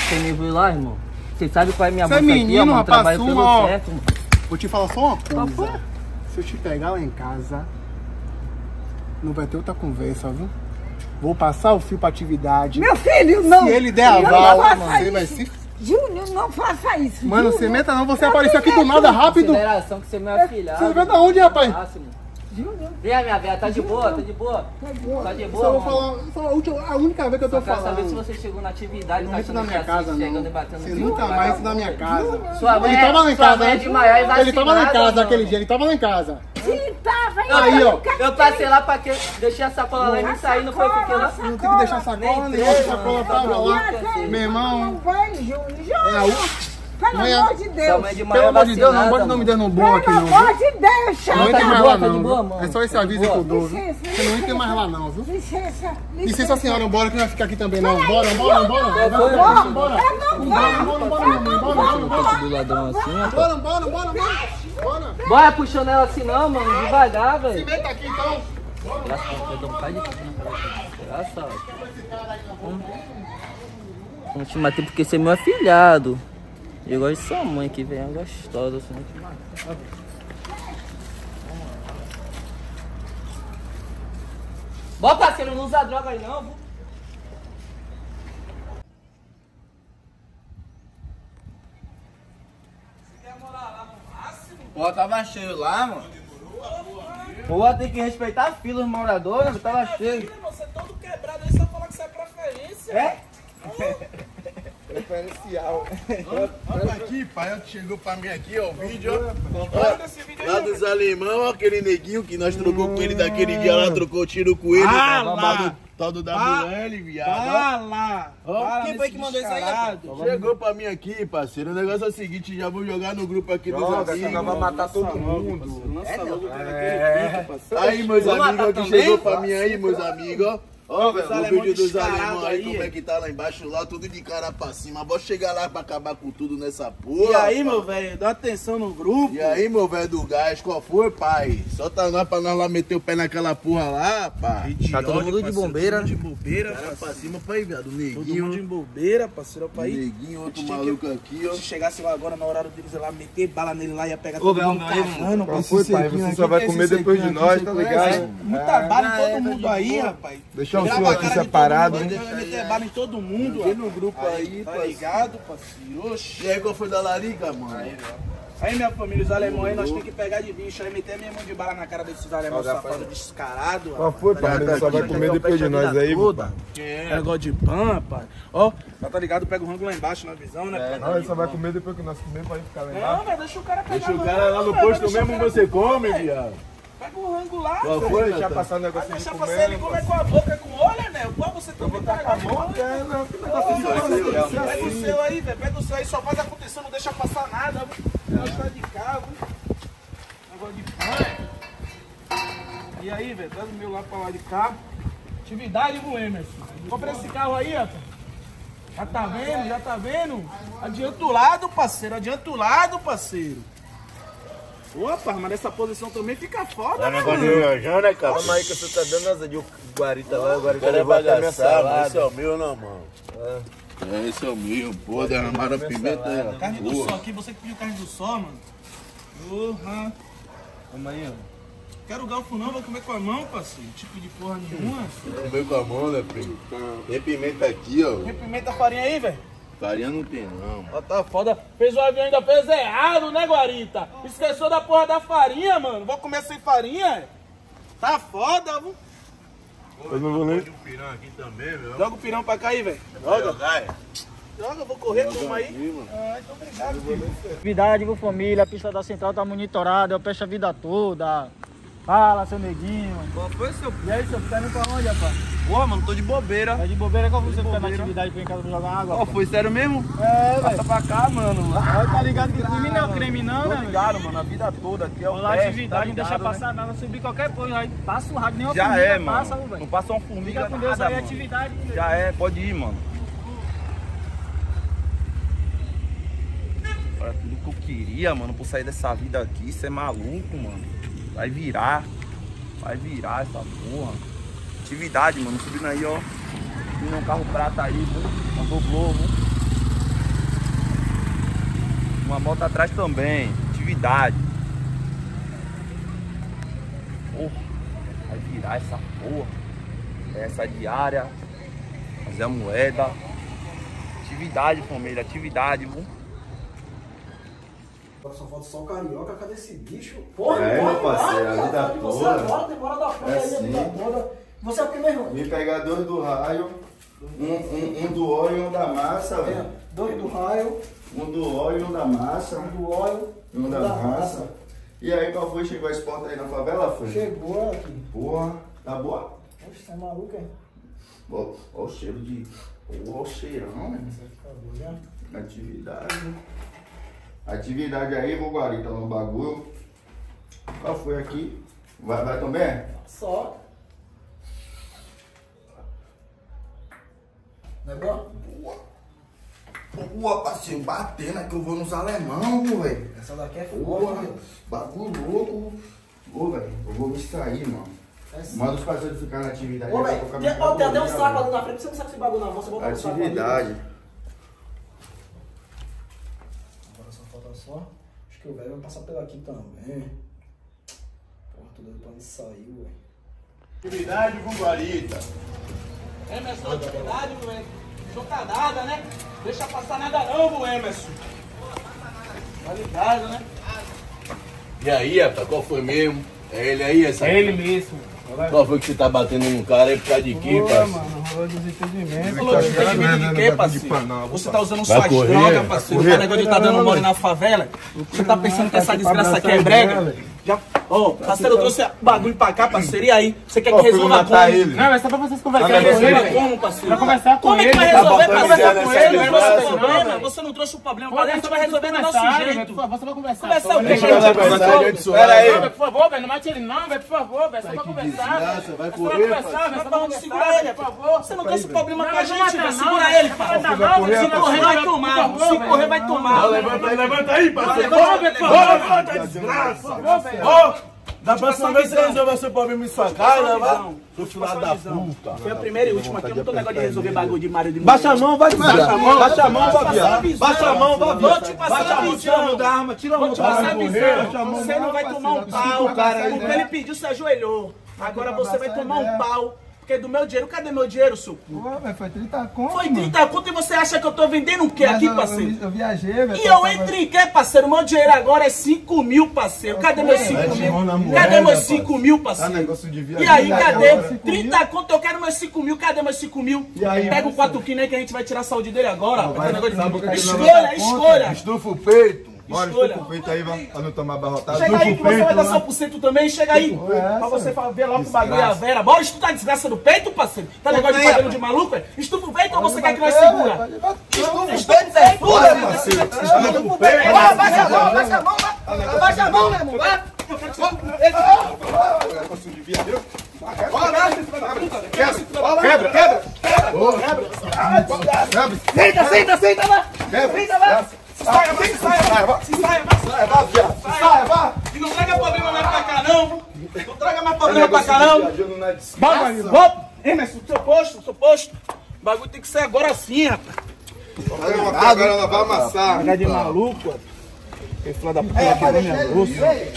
Você me viu lá, irmão? Você sabe qual é a minha Você é bolsa aqui, ó, menino, mano? rapaz, pelo ó. certo, mano. Vou te falar só uma Qual coisa. Se eu te pegar lá em casa, não vai ter outra conversa, viu? Vou passar o fio pra atividade. Meu filho, não. Se ele der faça você isso. vai se... Júnior, não faça isso. Mano, Júnior. você meta não, você Eu apareceu aqui do nada, rápido. Consideração que você é meu afilhado. Você veio da onde, rapaz? Máximo. Vem, minha velha, tá de boa, tá de boa? Tá de boa, Só vou falar, só a, última, a única vez que eu tô Só quero saber se você chegou na atividade, Não tá entra na achando minha é assim, casa, chegando não. Você nunca mais entra na minha casa. Sua mãe ele é- tava lá em sua casa. mãe é de Maior Ele tava lá em casa mano. aquele dia, ele tava lá em casa. Tava aí. Ó. Eu passei lá pra quê? Deixei a sacola lá e me saí, não foi? Eu fiquei lá. Não tem que deixar sacola Nem nenhuma, a três, sacola tá lá. Meu irmão. Não. É a Júnior. Pelo amor de Deus. é de Pelo amor de Deus, não vacinada, bota o nome dele no bom aqui, Pelo não. viu? amor de Deus, chama. Não entra de mais lá, tá não. mano. É só esse Tá aviso que eu dou, Você não entra mais lá, não, viu? Licença, Licença, senhora, bora que não vai ficar aqui também, não. Bora, bora, bora. Bora, bora, bora. Eu não Bora, assim. Bora, bora, bora, bora. Bora. Bora puxando ela assim não, mano. Devagar, Se velho. meta aqui, então. Graças a Deus, eu dou um pai de cara. Graças a Deus. Não te matei porque você é meu afilhado. Eu gosto de sua mãe que vem, é gostosa, assim. Bom, parceiro, não usa droga aí não, viu? Pô, tava cheio lá, mano. Pô, tem que respeitar a fila dos moradores, tava cheio. Você é todo quebrado aí, só falar que isso é preferência. É? Olha aqui, pai, ó, que chegou pra mim aqui, ó, o vídeo, ó. Olha desse vídeo Lá dos alemão, ó, aquele neguinho que nós trocou com ele daquele dia lá, trocou tiro com ele. Ah, lá. tal do Ah, WL, viado. Fala! Fala Quem foi que mandou isso aí. Chegou pra mim aqui, parceiro. O negócio é o seguinte, já vou jogar no grupo aqui dos Joga, senão vai amigos. matar todo mundo. É. Aí, meus amigos, ó, que chegou pra mim aí, meus amigos, ó. Ó, velho, o vídeo dos alemães aí, como é que tá lá embaixo, lá, tudo de cara pra cima. Bora chegar lá pra acabar com tudo nessa porra. E aí, pai. meu velho, dá atenção no grupo. E aí, meu velho do gás, qual foi, pai? Solta nós pra nós lá meter o pé naquela porra lá, pai. Tá todo mundo de bombeira. De bobeira, Cara pra cima pra aí, viado. Todo mundo de Neguinho. bobeira, parceiro, pra ir. Neguinho, outro maluco que- aqui, ó. Se chegasse lá agora no horário deles lá, meter bala nele lá, ia pegar Ô, todo velho, mundo velho, cagando, Qual parceiro. foi, pai? Você só vai comer depois de nós, tá ligado? Muita bala em todo É, mundo tá de aí, rapaz. Deixar o Grava senhor aqui separado, mundo, hein? Vai meter bala em todo mundo, Aqui no grupo aí, Tá ligado, parceiro? Oxi. E aí, qual foi da larica, mano? Aí, minha família, os alemães aí, nós temos que pegar de bicho aí, meter minha mão de bala na cara desses alemães safados descarados. Qual foi, pai? Ele só vai comer depois de nós aí, pai. É negócio de pão, pai. Ó, tá ligado? Pega o rango lá embaixo na visão, né? pai? Não, ele só vai comer depois que nós comer pra ele ficar lá Não, embaixo. velho, deixa o cara pegar Deixa o cara lá no posto mesmo, você come, viado. Pega o rango lá, Qual velho. foi, Deixar Natan? passar o Vai negócio de deixar você ele comer com a boca com o olho, né? Igual você também tá com a mão. Pega o seu aí, velho. Pega o seu aí, só faz acontecer, não deixa passar nada. Nós tá de carro. Negócio de pão. E aí, velho, traz o meu lá pra lá de cá. Atividade com o Emerson. Compra esse carro aí, ó. Já tá vendo? Já tá vendo? Adianta o lado, parceiro. Adianta o lado, parceiro. Opa, mas nessa posição também fica foda, Tá né, negócio de mano? viajando, né, cara? Calma aí que você tá dando asa de o Guarita lá, o Guarita é bagaçado, esse é o meu, não, mano. É, esse é o meu, pô, derramaram a pimenta aí, ó. Carne do sol aqui, você que pediu carne do sol, mano. Porra. Calma aí, ó. Quero galfo não, vou comer com a mão, parceiro. Tipo de porra nenhuma. Comer com a mão, né, primo? Tem pimenta aqui, ó. Tem pimenta farinha aí, velho? Farinha não tem, não. Ó, tá foda. Fez o avião ainda fez errado, né, Guarita? Esqueceu da porra da farinha, mano. Vou comer sem farinha? Tá foda, viu? Eu não vou nem. um pirão aqui também, meu. Joga o pirão pra cá aí, velho. Joga. Joga, vou correr, toma aí. Ah, então obrigado, filho. Atividade, viu, família? A pista da central tá monitorada, eu peço a vida toda. Fala, seu neguinho. Qual foi, seu? E aí, seu, tá indo pra onde, rapaz? Pô, mano, tô de bobeira. Tá de bobeira? Qual foi o seu na atividade pra ir em casa pra jogar água? Ó, foi sério mesmo? É, velho. Passa pra cá, mano. Ó, tá ligado que crime não é crime não, né, ligado, mano, a vida toda aqui é o Vou lá, teste, atividade, tá não deixa né? passar nada, subir qualquer coisa, aí passa o rádio, nem uma Já é, mano. passa, velho. Não passa uma formiga Fica com Deus nada, aí, mano. atividade. Já é, pode ir, mano. Olha tudo que eu queria, mano, por sair dessa vida aqui, você é maluco, mano. Vai virar. Vai virar essa porra. Atividade, mano. Subindo aí, ó. Subindo um carro prata aí, viu? Mandou Globo. Uma moto atrás também. Atividade. Porra. Vai virar essa porra. Essa diária. Fazer a moeda. Atividade, família. Atividade, viu? Agora só falta só o carioca, cadê esse bicho? É, meu parceiro, a vida de Você toda. agora, demora da porra É aí, a vida toda. Você é o que, meu irmão? Me pegar dois do raio, um, um, um do óleo e um da massa, velho. Dois do raio. Um do óleo e um da massa. Um do óleo e um da, massa. E aí, qual foi? Chegou a esporte aí na favela, foi? Chegou aqui. Porra, tá boa? Oxe, é maluco, é? Ó, ó o cheiro de... Ó o cheirão, né? né? Atividade. Atividade aí, vou guarita no bagulho. Qual foi aqui? Vai, vai também? Só. Não é bom? Boa, parceiro, batendo que eu vou nos alemão, velho. Essa daqui é foda, bagulho louco. Ô, velho, eu vou me extrair, mano. É sim. Manda os parceiros ficar na atividade. Ô, velho, tem, tem até um saco ali na frente, você não sabe esse bagulho na mão, você bota um saco. Atividade. Agora Acho que o velho vai passar pelo aqui também. Porra, tô doido pra ele sair, velho. Atividade com guarita. Emerson, atividade, moleque. Chocadada, né? Deixa passar nada não, Emerson. Tá ligado, né? E aí, rapaz, qual foi mesmo? É ele aí, essa? É ele mesmo. Qual foi que você tá batendo num cara aí por causa de quê, parceiro? Desentendimento. Falou desentendimento de quê, parceiro? Você tá usando suas drogas, parceiro. O negócio de tá dando mole na favela. Você tá pensando que essa desgraça aqui é brega? Já, ó, parceiro, eu trouxe bagulho pra cá, parceiro. E aí? Você quer que fui resolva como? ele. Não, mas só pra vocês conversarem. Ah, mas Resolva você- como, parceiro? Pra conversar com Como é que ele, vai tá resolver, botando parceiro? Com ele, não desgraça, trouxe problema. não, Você não trouxe o problema. Pô, Mas a gente vai pra resolver do nosso jeito. por favor, só pra conversar. Conversar o quê? Gente? Pera aí. Por favor, velho, não mate ele não, velho, por favor, velho, só pra conversar. vai É pra conversar, velho, pra segurar ele, por favor. Você não trouxe problema Não, com a gente, velho. Segura ele, velho, Se correr, vai tomar. Se correr, vai tomar. Levanta aí, levanta aí, parceiro. Levanta, velho, por Ô, favor. levanta, desgraça. Da próxima Passa a vez você resolver seu problema em sua casa, a vai. Seu filho Passa a da visão. puta. Foi a primeira e última aqui. Eu não tô negócio de resolver bagulho de marido e Baixa a mão, vai, Baixa a mão, Baixa a mão, visão. Baixa a mão, passar Baixa a mão, visão. tira a mão da arma, tira a Vou mão te da passar a arma. visão. Você não vai tomar um pau. o cara Porque né? ele pediu, se ajoelhou. Agora você vai tomar um pau. Porque do meu dinheiro, cadê meu dinheiro, seu cu? Pô, velho, foi 30 conto. Foi 30 conto e você acha que eu tô vendendo o quê Mas aqui, eu- parceiro? Eu, eu viajei, velho. E eu entrei em quê, parceiro? Meu dinheiro agora é 5 mil, parceiro. Cadê meus 5 Mete mão na mil? moeda, Cadê meus parceiro. 5 mil, Tá parceiro? negócio de E viagem. aí, Agora, cadê? cinco 30 conto, eu quero meus 5 mil. Cadê meus 5 mil? E aí, Pega o você? 4 quilos aí que a gente vai tirar a saúde dele agora. Vai, Vai, negócio de- que Escolha, não- escolha. Estufa o peito. Bora, Escolha. estufa o peito aí, vai, pra não tomar barrotada. Chega aí que você vai dar lá. seu por cento também, chega aí. Pra você ver logo o bagulho a Vera. Bora estudar a desgraça do peito, parceiro. Tá negócio de cabelo de maluco, é? Estufa o peito ou você quer que nós segura? Estufa o peito, é meu parceiro. Estufa o peito. Vai, Baixa a mão, baixa a mão, vai. Abaixa a mão, meu irmão, vai. Eu quero que você- Quebra, quebra. Quebra. Senta, senta, senta, vai. Senta, vai. Se saia, vai, se saia, vai. Se saia, vai. Saia, vai, viado. Saia, vai. não traga problema mais pra cá, não. Não traga mais problema pra cá, não. Bagulho, vou. Emerson, seu posto, seu posto. O bagulho tem que ser agora sim, rapaz. Agora ela vai amassar. Pagar de maluco, ó. Que filha da puta aqui na minha bolsa.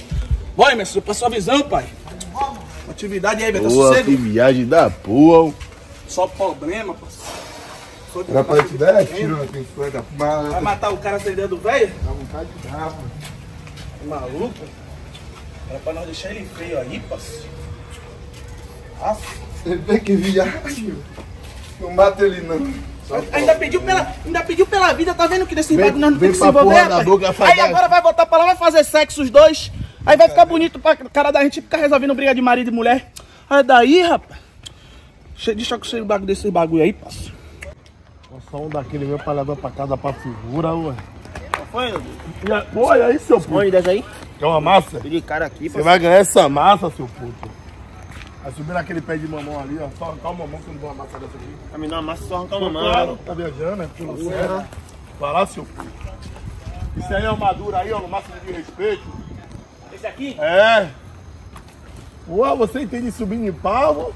Bora, Emerson, pra sua visão, pai. Atividade aí, vai que sossego. viagem da porra. Só problema, parceiro. Rapaz, te der Vai tiro filho da puta. matar o cara sem ideia do velho? Dá vontade de dar, mano. É maluco? Era pra nós deixar ele feio aí, parceiro. Nossa. Ele tem que viagem. Não mata ele, não. Ainda pediu, pela, ainda pediu pela vida, tá vendo que desse bagulho nós não tem que se envolver, Aí agora vai voltar pra lá, vai fazer sexo os dois. Aí vai ficar bonito pra cara da gente ficar resolvendo briga de marido e mulher. Aí daí, rapaz. Deixa eu cheio bagulho desses bagulho aí, parceiro. Só um daquele meu pra levar pra casa pra figura, ué. Foi, Olha aí, seu puto. Põe dessa aí. Quer uma massa? De cara aqui, Você vai ganhar essa massa, seu puto. Vai subir naquele pé de mamão ali, ó. Só arrancar o mamão que eu não dou uma massa dessa aqui. Pra me dar uma massa, só arrancar Tô uma claro. Tá viajando, né? Uhum. certo. Vai lá, seu puto. Isso aí é uma dura aí, ó, no máximo de respeito. Esse aqui? É. Ué, você entende subir em palmo?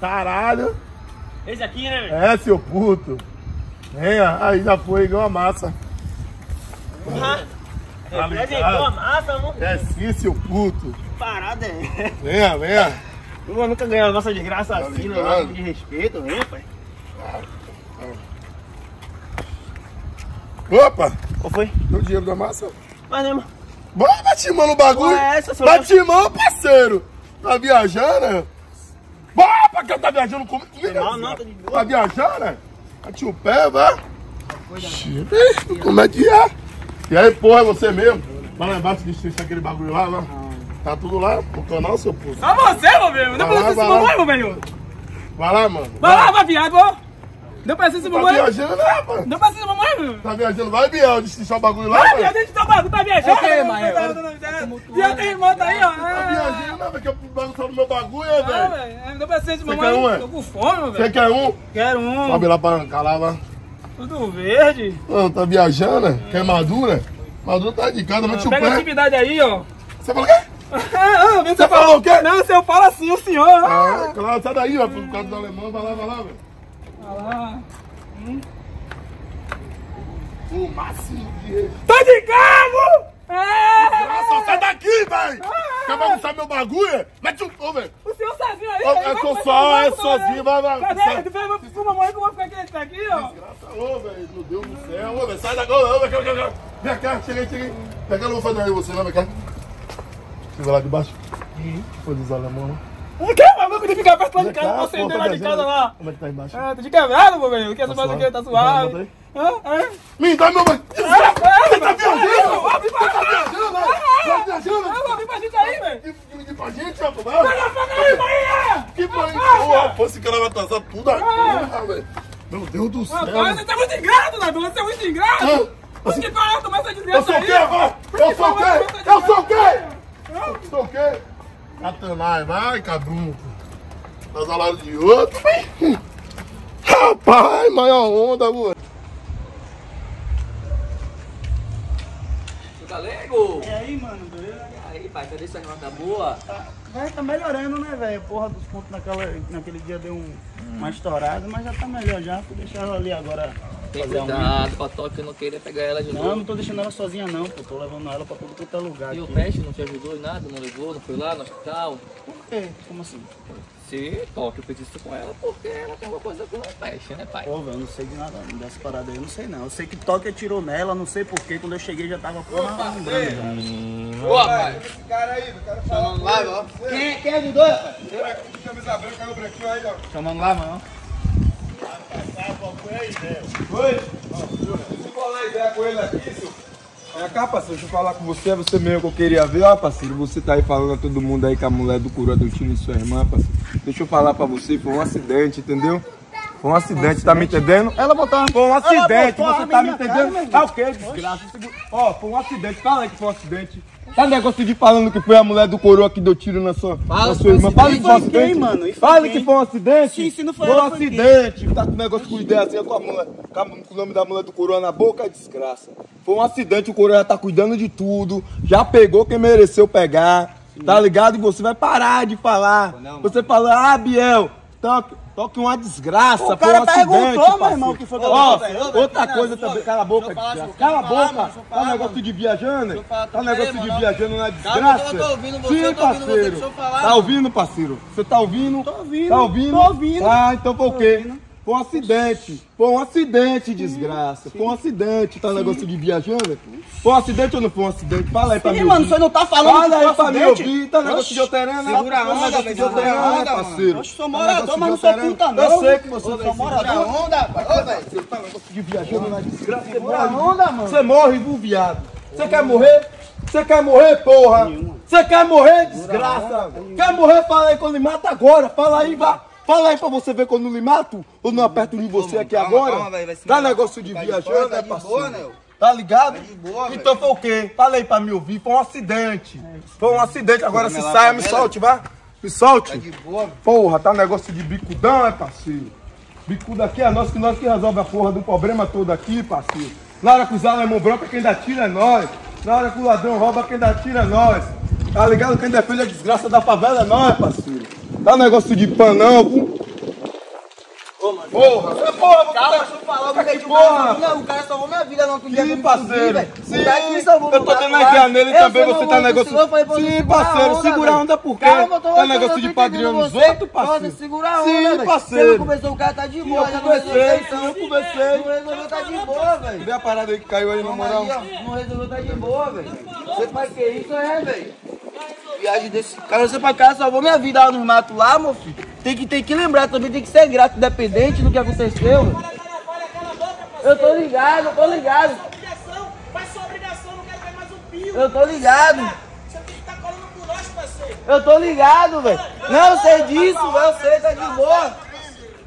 Caralho. Esse aqui, né, velho? É, seu puto. Venha, aí já foi, igual a massa. Tá Representou ligado? a massa, mano. É sim, seu puto. Parada é. Venha, venha. Eu nunca ganhei uma massa de graça Tá assim, ligado? máximo de respeito, hein, pai? Opa! Qual foi? Deu dinheiro da massa? Mas né, mano? Bora batimão no bagulho. Qual é essa, batimão, parceiro. Tá viajando? Bora pra cá, tá viajando comigo? Não, não, tá de boa. Tá viajando? Bate o pé, vai. Como é que é? E aí, porra, é você mesmo? Vai lá embaixo que deixa aquele bagulho lá, lá. Tá tudo lá no canal, seu puto. Só você, meu velho. Não Vai lá, precisa se vai mamãe, meu velho. Vai lá, mano. Vai lá, vai viado, ó. Não precisa se Tá mamãe. viajando, né, mano? Não precisa se mamãe, meu. Tá viajando, vai, Biel, deixa o bagulho lá, Vai, mano. a gente tá bagulho, tá viajando. É o né? Mael? Já tem moto aí, ó. Tá viajando, né, velho? Que eu bagunçar no meu bagulho, Ah, velho. velho, Não precisa de Você mamãe. quer um, é? Tô com fome, velho. Você quer um? Quero um. Sobe lá pra vai. Tudo verde. Ô, tá viajando? né? Quer madura? Madura tá de casa, mete o Pega a atividade aí, ó. Você falou o quê? Ah, Você falou o quê? Não, se eu falo assim, o senhor. Ah, claro, sai daí, ó, por causa do alemão, vai lá, vai lá, velho. Vai lá. Hum. O máximo de... Tá de carro! É! Nossa, sai daqui, velho! Quer bagunçar meu bagulho? Mete o... Ô, velho. O senhor sozinho aí? Ô, velho, eu vai tô pra só, é vai, sozinho, vai, vai. Cadê? Tu vai pra mamãe que eu vou ficar aqui, tá aqui, ó. Ô, velho, meu Deus do céu. Ô, velho, sai daqui, ô, ô, vem cá, vem cá. Vem cá, chega aí, chega aí. Vem cá, eu não vou fazer aí você, não, vem cá. Chega lá de baixo. Foi dos alemão, né? Quer maluco de ficar perto lá de Vem casa, vou acender lá tá de casa aí? lá. Como é que tá embaixo? Ah, tô de quebrado, meu velho. Quer saber do que? Tá suave. Aí. Me dá meu... Você tá viajando? Você tá viajando, né? Tá viajando? Ah, Abre pra gente aí, velho. Dividir pra gente, rapaz. vai. Aí, Bahia! Que Ah, Porra, pô, esse cara vai atrasar tudo aqui, Ah. velho. Meu Deus do céu. Rapaz, você tá muito ingrato, Nadu. Você é muito ingrato. Por que parou tomar essa Eu desgraça sou o aí? quê? Eu sou o quê? Eu sou o quê? Eu sou o quê? Satanás, vai, cabrunco. Tá salário de outro. Hum. Rapaz, maior onda, mano. Galego! E aí, mano, beleza? Pai, cadê essa nota boa? Vai, tá melhorando, né, velho? Porra dos pontos naquela, naquele dia deu um, uma estourada, mas já tá melhor já. Vou deixar ela ali agora. Tem fazer um- cuidado pra toque não querer pegar ela de Não, novo. não tô deixando ela sozinha não, pô. Tô levando ela pra todo quanto é lugar. E o aqui. teste não te ajudou em nada? Não levou? Não foi lá no hospital? Por quê? Como assim? Você toque fez isso com ela porque ela tem alguma coisa com o teste, né, pai? Pô, velho, eu não sei de nada dessa parada aí, eu não sei não. Eu sei que Toque atirou nela, não sei porquê. Quando eu cheguei já tava porra lembrando já. Boa, pai. Esse cara aí, o cara falando lá, ó. Quem, quem ajudou, rapaz? Camisa branca no branquinho aí, ó. Chamando lá, mano. Oi? Deixa eu falar ideia com ele aqui, senhor. É cá, parceiro, deixa eu falar com você, é você mesmo que eu queria ver, ó, parceiro. Você tá aí falando a todo mundo aí que a mulher do cura do time de sua irmã, parceiro. Deixa eu falar pra você, foi um acidente, entendeu? Foi um acidente, tá me entendendo? Ela botou. Foi um acidente, você tá me entendendo? Tá o quê, desgraça? Ó, foi um acidente, fala aí que foi um acidente. Tá negócio de falando que foi a mulher do coroa que deu tiro na sua, Fala na sua irmã. Fala que foi um acidente. acidente. Quem, mano? E foi Fala quem? que foi um acidente. Sim, se não foi Foi um foi quem? acidente. Tá com negócio com ideia assim, com a mulher, com, o nome da mulher do coroa na boca, é desgraça. Foi um acidente, o coroa já tá cuidando de tudo. Já pegou quem mereceu pegar. Tá ligado? E você vai parar de falar. Você fala, ah, Biel, toque, toque uma desgraça. O cara um perguntou, meu irmão, o que foi que Ó, aconteceu. Outra coisa também, cala a boca, desgraça. Cala a boca. mano, deixa eu Tá negócio mano. de viajando? falar, Tá peraí, negócio de viajando na desgraça? eu tô ouvindo você, Sim, eu tô ouvindo você, parceiro. deixa eu falar, Tá ouvindo, parceiro? Você tá ouvindo? Tô ouvindo. Tá ouvindo? Tô ouvindo. Ah, então foi o quê? Foi um acidente. Foi um acidente, desgraça. Foi um acidente. Tá negócio de viajando? Foi um acidente ou não foi um acidente? Fala aí pra Sim, mim. mano, você não tá falando Fala aí um pra mim ouvir. Tá negócio de oterana? segura a Tá onda, velho, segura a onda, parceiro. Oxi, sou Tá morador, mas não sou puta, não. Eu sei que você tá velho, segura a onda, rapaz. Ô, velho. Você tá negócio de viajando na desgraça. Segura a onda, mano. Você morre, viu, viado? Você quer morrer? Você quer morrer, porra? Você quer morrer, desgraça? Quer morrer? Fala aí quando mata agora. Fala aí, vá. Fala aí pra você ver quando lhe mato. Ou não aperto em você aqui calma, agora. calma, se Tá negócio de Tá viajando, tá né, boa, parceiro? né? Tá ligado? boa, então foi o quê? Fala aí pra me ouvir. Foi um acidente. Foi um acidente. Agora se saia, me solte, vá. Me solte. Tá de boa. Porra, tá negócio de bicudão, é parceiro? Bicudo aqui é nós que nós que resolve a porra do problema todo aqui, parceiro. Hora que os alemão branco, quem dá tiro é nós. Na hora que o ladrão rouba, quem dá tiro é nós. Tá ligado? Quem defende a desgraça da favela é nós, parceiro. Tá negócio de viu? Porra, é porra, vou Calma, deixa eu falar, Fica porque aqui, o cara porra. salvou minha- o cara salvou minha vida outro dia. Sim, parceiro. velho. Sim. O cara que me salvou Eu tô dando lá. ideia nele também, você tá negociando. você Sim, a parceiro, segura a onda por quê? Tá negócio de padrinho nos você. outros, parceiro. Segura a onda, Sim, parceiro. Você não conversou, o cara tá de boa. eu não conversei, eu conversei. Não resolveu, tá de boa, velho. Vê a parada aí que caiu aí na moral. Não resolveu, tá de boa, velho. Você faz que isso é, velho. Viagem desse cara, você pra cá salvou minha vida lá no mato lá, meu filho. Tem que, tem que lembrar também, tem que ser grato, independente do que aconteceu, velho. Eu tô ligado, eu tô ligado. Eu tô ligado. Eu tô ligado, velho. Não, eu sei disso, eu sei, tá de boa.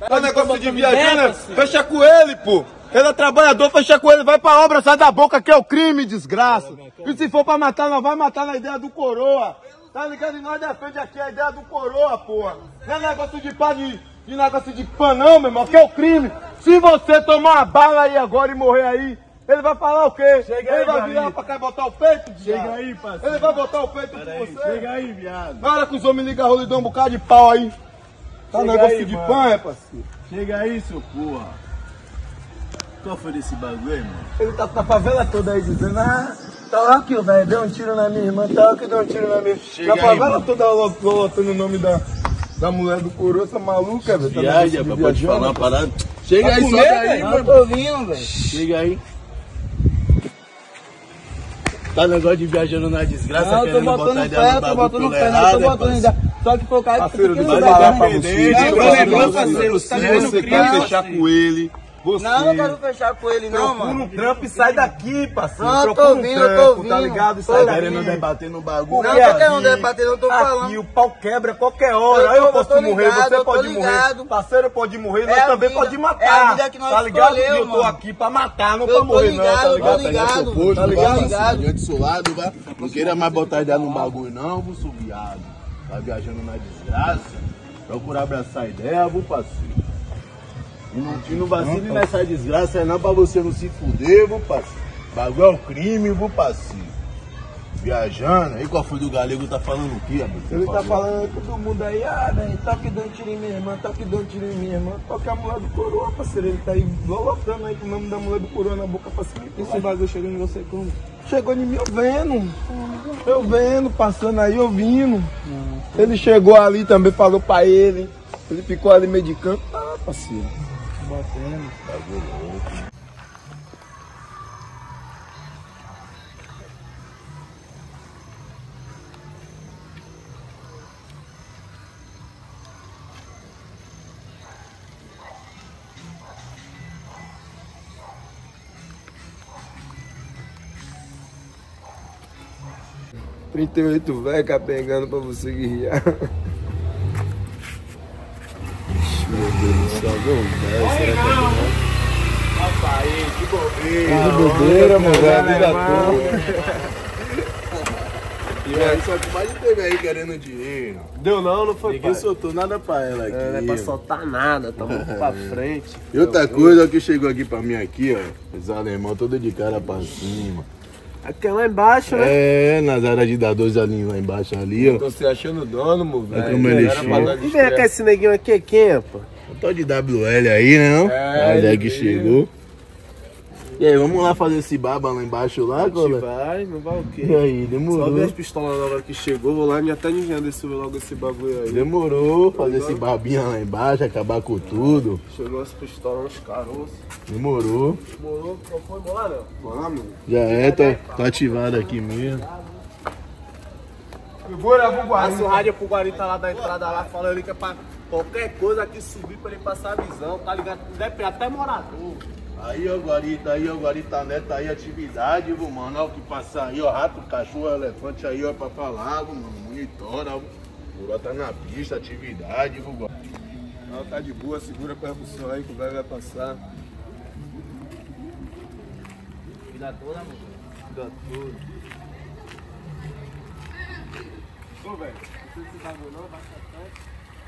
Tá negócio de viajando, né? fecha com ele, pô. Ele é trabalhador, fecha com ele, vai pra obra, sai da boca que é o crime, desgraça. E se for pra matar, nós vai matar na ideia do coroa. Tá ligado? E nós defende aqui a ideia do coroa, porra. Não é negócio de pá de, de negócio de pã não, meu irmão, que é o crime. Se você tomar uma bala aí agora e morrer aí, ele vai falar o quê? Chega ele aí, vai virar pra cá e botar o peito, Chega viado? aí, parceiro. Ele vai botar o peito com Pera aí, você? chega aí, viado. Na hora que os homens ligam a rola e dão um bocado de pau aí. Tá Chega negócio aí, de mano. pã, é, parceiro? Chega aí, seu porra. Qual foi desse bagulho aí, mano? Ele tá com a favela toda aí dizendo, ah, tá lá que o velho deu um tiro na minha irmã, tá lá que deu um tiro na minha Chega A aí, favela mano. toda lo- lotando o nome da, da mulher do coroa, essa maluca, velho. tá de rapaz, pode viajando. falar uma parada. Chega Vai aí, sobe aí, mano. Eu tô ouvindo, velho. Chega aí. Tá negócio de viajando na desgraça, Não, eu tô querendo botar botando ideia no tô bagulho botando pelo fé, não, tô é, botando ideia. Só que foi o cara que Parceiro, deixa eu falar pra você. Tô você. parceiro, Se tá você quer fechar com ele, você... Não, não quero fechar com ele, não, Procura mano. um trampo e sai daqui, parceiro. Não, eu tô Procura um ouvindo, eu tô trampo, ouvindo. Tá ligado? E Tô sai daqui. Querendo debater no bagulho. Não, querendo aqui- debater, não tô Aqui falando. o pau quebra qualquer hora. Eu Eu, posso morrer, ligado, você eu tô pode morrer. ligado. Parceiro pode morrer, É nós a também vida- pode é matar. que nós tá ligado? escolheu, eu tô mano. aqui pra matar, não Eu pra morrer, não. Tá ligado, tô ligado? ligado. Tá tá ligado? ligado? Diante do seu lado, vai. Não queira mais botar ideia no bagulho, não, vou sou viado. Tá viajando na desgraça. Procura abraçar a ideia, vou parceiro. E não, e não vacile nessa desgraça, é não pra você não se fuder, vou parceiro. Bagulho é um crime, vou parceiro. Viajando, aí qual foi do galego tá falando o quê, amigo? Ele tá falando todo mundo aí, ah, velho, toque dando tiro em minha irmã, toque dando tiro em minha irmã. Toque a mulher do coroa, parceiro. Ele tá aí lolotando aí com o nome da mulher do coroa na boca cima. Esse bagulho chegou em você como? Chegou em mim, eu vendo. Eu vendo, passando aí, ouvindo. Ele chegou ali também, falou pra ele. Ele ficou ali meio de canto. Ah, parceiro. Batendo. Bagulho louco. Trinta e oito velho capengando pra você guiar. Ixi, Meu Deus meu velho, será que é bom? Opa aí, que bobeira. Que bobeira, velho, a vida toda. E aí, só que mais teve aí querendo dinheiro. Deu não, não foi Ninguém pai. soltou nada pra ela aqui. É, não é pra soltar nada, tamo pra frente. E outra coisa que chegou aqui pra mim aqui, ó. Os alemão todo de cara pra cima. Aqui é lá embaixo, né? É, nas áreas de dar dois ali lá embaixo ali, ó. Tô se achando dono, meu velho. É como ele chama. E vem cá, esse neguinho aqui é quem, pô? Eu tô de WL aí, né? Não? É, que chegou. E aí, vamos lá fazer esse baba lá embaixo lá, cola? vai, não vai o quê? E aí, demorou. Só ver as pistolas novas que chegou, vou lá e até engenhando esse, logo esse bagulho aí. Demorou, fazer esse babinha lá embaixo, acabar com tudo. Chegou as pistolas, uns caroços. Demorou. Morou, qual foi? Bora, não? Bora, meu. Já é, tá, tá ativado aqui mesmo. Bora pro Guarita. Passa o rádio pro Guarita lá da entrada lá, falando que é pra qualquer coisa aqui subir pra ele passar a visão, tá ligado? Deve até morador. Aí, ó, Guarita, aí, ó, Guarita Neto, aí, atividade, viu, mano? Olha o que passar aí, ó, rato, cachorro, elefante aí, ó, pra falar, viu, mano? Monitora, ó. O Guró tá na pista, atividade, viu, Guarita? Não, tá de boa, segura a percussão aí que o velho vai passar. Cuida toda, amor. Cuida tudo. Ô, velho, não sei se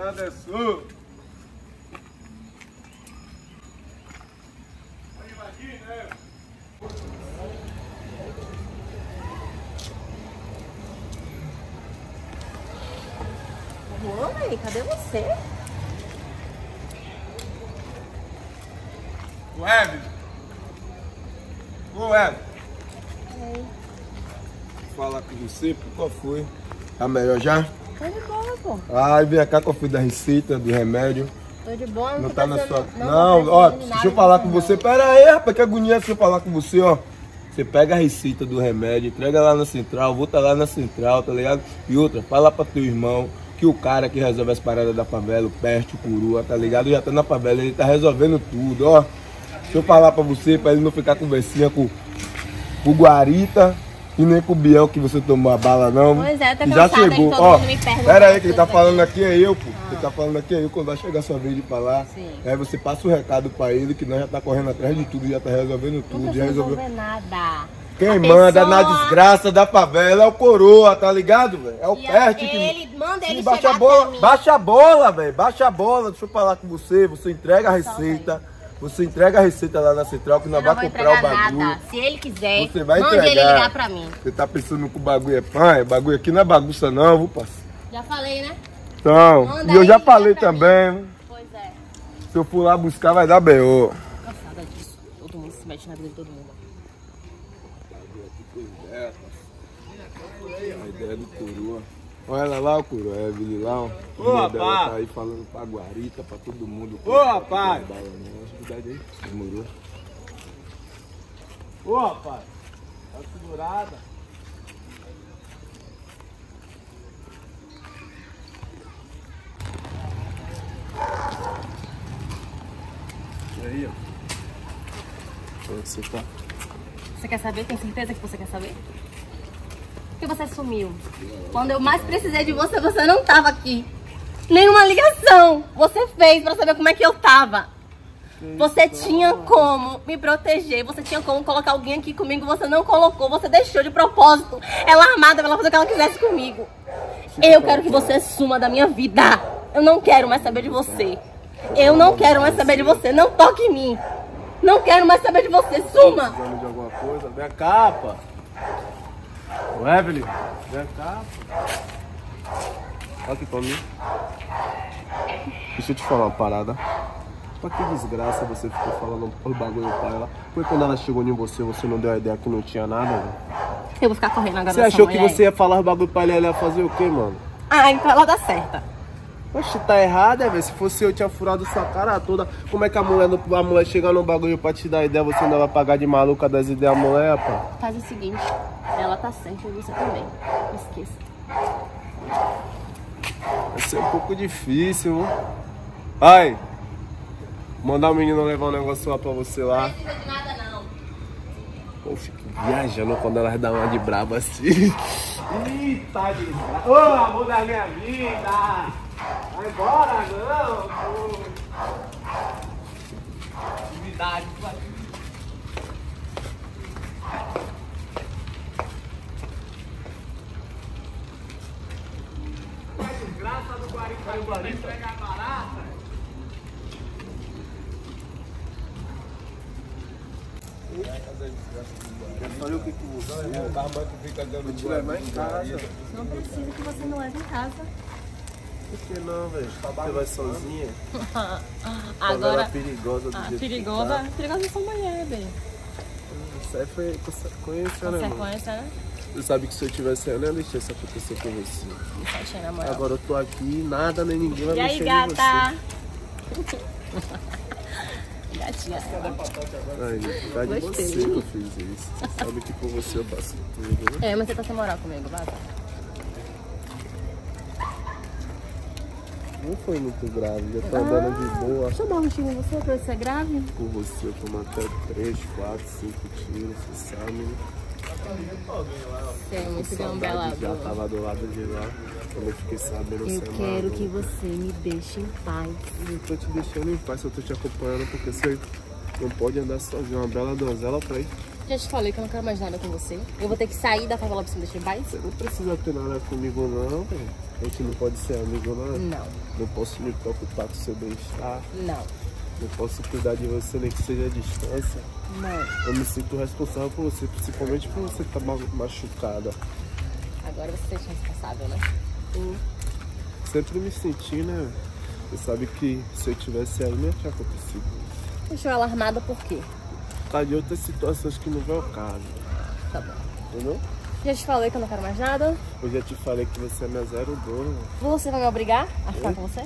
ó. Anderson! Mãe, cadê você? Ô, Evelyn! Ô, Evelyn! Falar com você, pô, qual foi? Tá melhor já? Tô de boa, pô. Ai, vem cá que eu fui da receita, do remédio. Tô de boa, não, Não tô tá na sua. Não, Não, tô ó, deixa eu falar não. com você. Pera aí, rapaz, que agonia deixa eu falar com você, ó. Você pega a receita do remédio, entrega lá na central, volta lá na central, tá ligado? E outra, fala pra teu irmão que o cara que resolve as paradas da favela, o peste, o curua, tá ligado? Já tá na favela, ele tá resolvendo tudo, ó. Deixa eu falar pra você, pra ele não ficar conversinha com o Guarita e nem com o Biel que você tomou a bala, não. Pois é, Que já chegou, todo ó. mundo me perguntar Pera aí, que ele tá falando aqui é eu, pô. Ele tá falando aqui é eu, quando vai chegar a sua vez de falar. Sim. Aí você passa o recado pra ele que nós já tá correndo atrás de tudo, já tá resolvendo tudo, Não já resolveu. nada. Quem A manda pessoa- na desgraça da favela é o coroa, tá ligado, velho? É o E peste que. ele manda Sim, ele baixa chegar a bola, baixa a bola, velho. Baixa a bola, deixa eu falar com você. Você entrega a receita. Você entrega a receita lá na central que não vai comprar o bagulho. nada. Se ele quiser, Você vai mande entregar. ele ligar pra mim. Você tá pensando que o bagulho é pã? É bagulho aqui não é bagunça não, viu, parceiro? Já falei, né? Então, Manda e eu já falei também. mim. Pois é. Se eu for lá buscar, vai dar B.O. Cansada disso. Todo mundo se mete na vida de todo mundo. A ideia do coroa. Olha ela lá, o é lá. ó. Ô, mulher dela rapaz. Tá aí falando pra Guarita, pra todo mundo. Ô, rapaz. Bala, né? Atividade aí. Demorou. Ô, rapaz. Tá segurada. E aí, ó. Como é que você tá? Você quer saber? Tem certeza que você quer saber? Porque você sumiu. Quando eu mais precisei de você, você não tava aqui. Nenhuma ligação você fez pra saber como é que eu tava. Você tinha como me proteger, você tinha como colocar alguém aqui comigo, você não colocou, você deixou de propósito. Ela armada pra ela fazer o que ela quisesse comigo. Eu quero que você suma da minha vida. Eu não quero mais saber de você. Eu não quero mais saber de você. Não toque em mim. Não quero mais saber de você. Suma. Precisando de Ô, Evelyn, cá, pá. Olha aqui pra mim. Deixa eu te falar uma parada. Pra que desgraça você ficou falando o bagulho pai lá? Foi quando ela chegou em você, você não deu a ideia que não tinha nada, velho? Eu vou ficar correndo agora Você achou que mulher. você ia falar o bagulho pra ela, ela ia fazer o quê, mano? Ah, então ela dá certa. Oxe, tá errado, é, velho. Se fosse eu, tinha furado sua cara toda. Como é que a mulher, no- a mulher chega no bagulho pra te dar ideia, você ainda vai pagar de maluca das ideias, da mulher, pá? Faz o seguinte, ela tá certa e você também. Esqueça. Vai ser um pouco difícil, viu? Ai, mandar o menino levar um negócio lá pra você lá. Não precisa de nada, não. Pô, eu fico viajando quando elas dão uma de braba assim. Eita, desgraça. Ô, amor da minha vida! Vai embora, não. Atividade, Desgraça do Guarita, do Guarita. Pegar barata. Olha o que tu usa, é o carro que fica dando em casa. Não precisa que você não leve em casa. Por que não, velho? Você vai sozinha? Agora. Favela perigosa do Ah, jeito que perigosa. tá. Perigosa são mulher, bem. Isso aí foi consequência, né? Consequência, né? Você sabe que se eu tivesse eu não ia deixar isso acontecer com você. Agora eu tô aqui, nada nem ninguém vai E aí, mexer gata? em você. Gatinha. Aí, tá de Gostei. você que eu fiz isso. Você sabe que por você eu faço tudo, né? É, mas você tá sem moral comigo, vai. Não foi muito grave, já tô andando de boa. Deixa eu dar um tiro em você pra se é grave. Por você eu tomo até 3, 4, 5 tiros, você sabe, né? Você é muito Saudade gambelador. Já tava do lado de lá, quando eu fiquei sabendo Eu você é quero que você me deixe em paz. Não tô te deixando em paz, eu tô te acompanhando porque você não pode andar sozinho. Uma bela donzela pra ir. Já te falei que eu não quero mais nada com você. Eu vou ter que sair da favela pra você me deixar em paz? Você não precisa ter nada comigo não, velho. A gente não pode ser amigo não. Não. Não posso me preocupar com seu bem-estar. Não. Não posso cuidar de você nem que seja à distância. Não. Eu me sinto responsável por você, principalmente por você estar ma- machucada. Agora você se sente responsável, né? Sempre me senti, né? Você sabe que se eu tivesse aí não ter acontecido. Deixou ela armada por quê? Tá de outras situações que não vai ao caso. Tá bom. Entendeu? Já te falei que eu não quero mais nada. Eu já te falei que você é minha zero dono. Você vai me obrigar a ficar com você?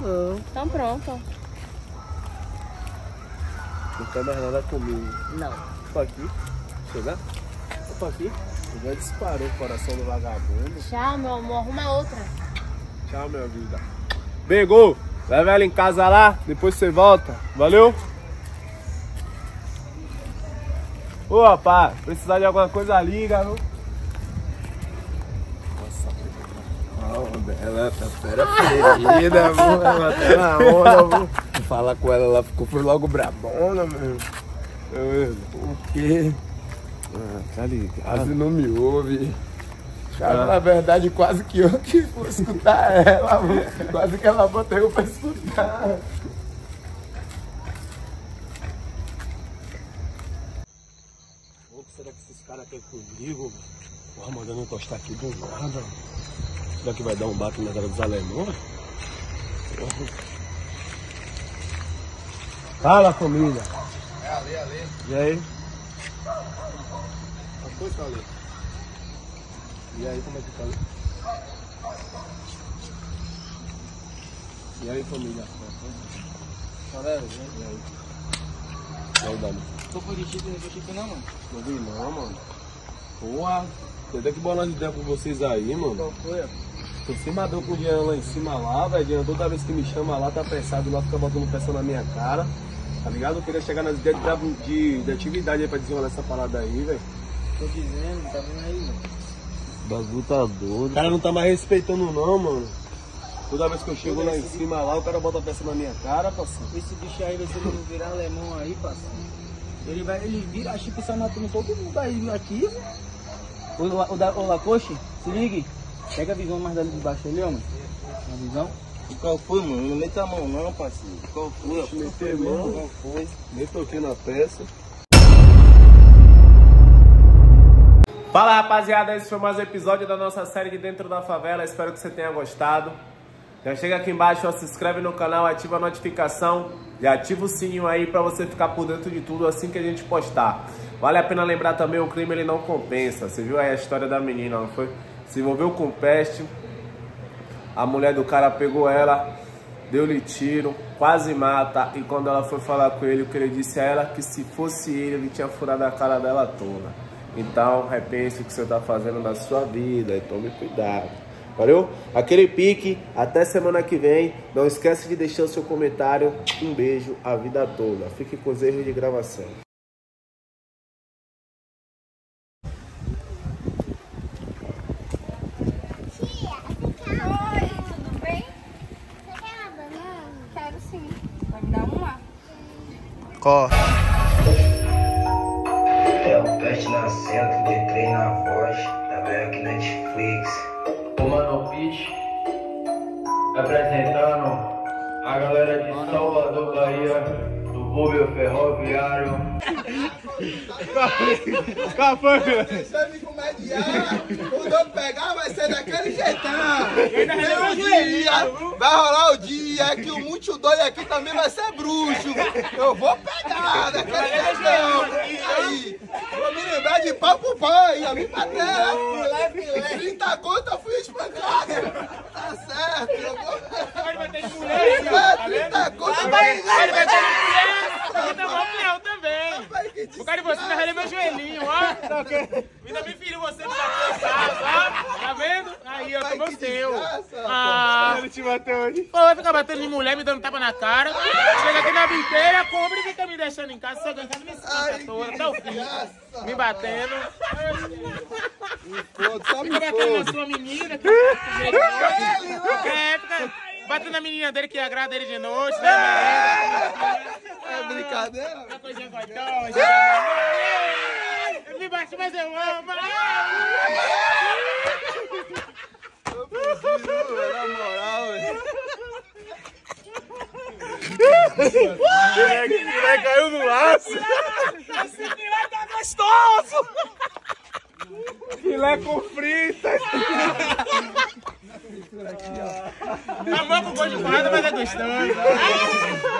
Não. Então pronto. Não quer mais nada comigo. Não. Tô aqui. Chegar? Tô aqui. Já disparou o coração do vagabundo. Tchau, meu amor. Arruma outra. Tchau, minha vida. Bego, leva ela em casa lá, depois você volta. Valeu? Ô, rapaz, precisar de alguma coisa, liga, viu? Nossa, ela tá fera ferida, amor. Ela tá na onda, amor. Fala com ela, ela ficou foi logo brabona. Eu, O quê? Ah, tá ligado. Quase não me ouve. Cara, na verdade, quase que eu que fui escutar ela, amor. Quase que ela botou eu pra escutar. O que querem comigo? Porra, mandando encostar aqui do nada. Será que vai dar um baque na cara dos alemães? Fala, família. É ali, ali. E aí? As coisas tá ali. E aí, como é que tá ali? E aí, família? Galera, E aí? E aí, Dani? Tô por de não vou Chico não, mano. Não vi não, mano. Porra, tem até que bolar de ideia com vocês aí, mano. Qual foi? Tô cimadão com o Jean lá em cima lá, velho. Jean toda vez que me chama lá, tá apressado lá, fica botando pressão na minha cara. Tá ligado? Eu queria chegar nas ideias de, de, de atividade aí pra desenrolar essa parada aí, velho. Tô dizendo, tá vendo aí, mano? O bagulho tá doido. O cara não tá mais respeitando não, mano. Toda vez que eu chego lá em cima lá, o cara bota pressão na minha cara, parceiro. Esse bicho aí, se ele não virar alemão aí, parceiro. Ele vai, ele vira, acho que está matando todo mundo aí aqui. O, o, da, o Lacoste, se ligue. Pega a visão mais dali de baixo ali, ó, mano. A visão. Qual foi, mano? Não meta a mão não, parceiro. Qual foi? Deixa eu meter mão. Qual foi? Nem toquei na peça. Fala rapaziada, esse foi mais um episódio da nossa série de Dentro da Favela. Espero que você tenha gostado. Já chega aqui embaixo, ó, se inscreve no canal, ativa a notificação e ativa o sininho aí pra você ficar por dentro de tudo assim que a gente postar. Vale a pena lembrar também, o crime ele não compensa. Você viu aí a história da menina, não foi? Se envolveu com peste, A mulher do cara pegou ela, deu-lhe tiro, quase mata. E quando ela foi falar com ele, o que ele disse a ela que se fosse ele, ele tinha furado a cara dela toda. Então, repense o que você está fazendo na sua vida e tome cuidado. Valeu? Aquele pique, até semana que vem. Não esquece de deixar o seu comentário. Um beijo a vida toda. Fique com os erros de gravação. Oi, tudo bem? Você quer uma banana? Quero sim. Vai me dar uma? Corre. É o peste nascendo que entrei na voz da Black Netflix. O Mano Pitch apresentando a galera de Salvador, Bahia, do Rubio Ferroviário. Qual foi, meu? Quando eu pegar, vai ser daquele jeitão. Tem um dia, vai rolar o dia que o muito doido aqui também vai ser bruxo. Eu vou pegar daquele jeitão. Aí? Vou me lembrar de pau pro pai, ia me bater. 30 conto eu fui espancado. Tá certo, eu vou. É, 30 conto eu Vai, vai, vai ter mulher. Eu também. Por causa de você, me meu joelhinho, ó. Ainda me feriu você de bater ó. Tá vendo? Aí, eu tô meu seu. Ah, Ele te bateu hoje. Pô, vai ficar batendo em mulher, me dando tapa na cara. Chega aqui na biteira, compra e fica me deixando em casa, só em casa me espanca toda, até o fim. Me batendo. me Fica batendo na sua menina. Que... Ele, É, fica batendo na menina dele que agrada ele de noite, né? É brincadeira? Uma coisinha gostosa. Me bate, mas eu amo. Na moral, velho. Filé caiu no laço. Esse filé tá gostoso. Filé com fritas. Tá bom com gosto de mas é gostoso.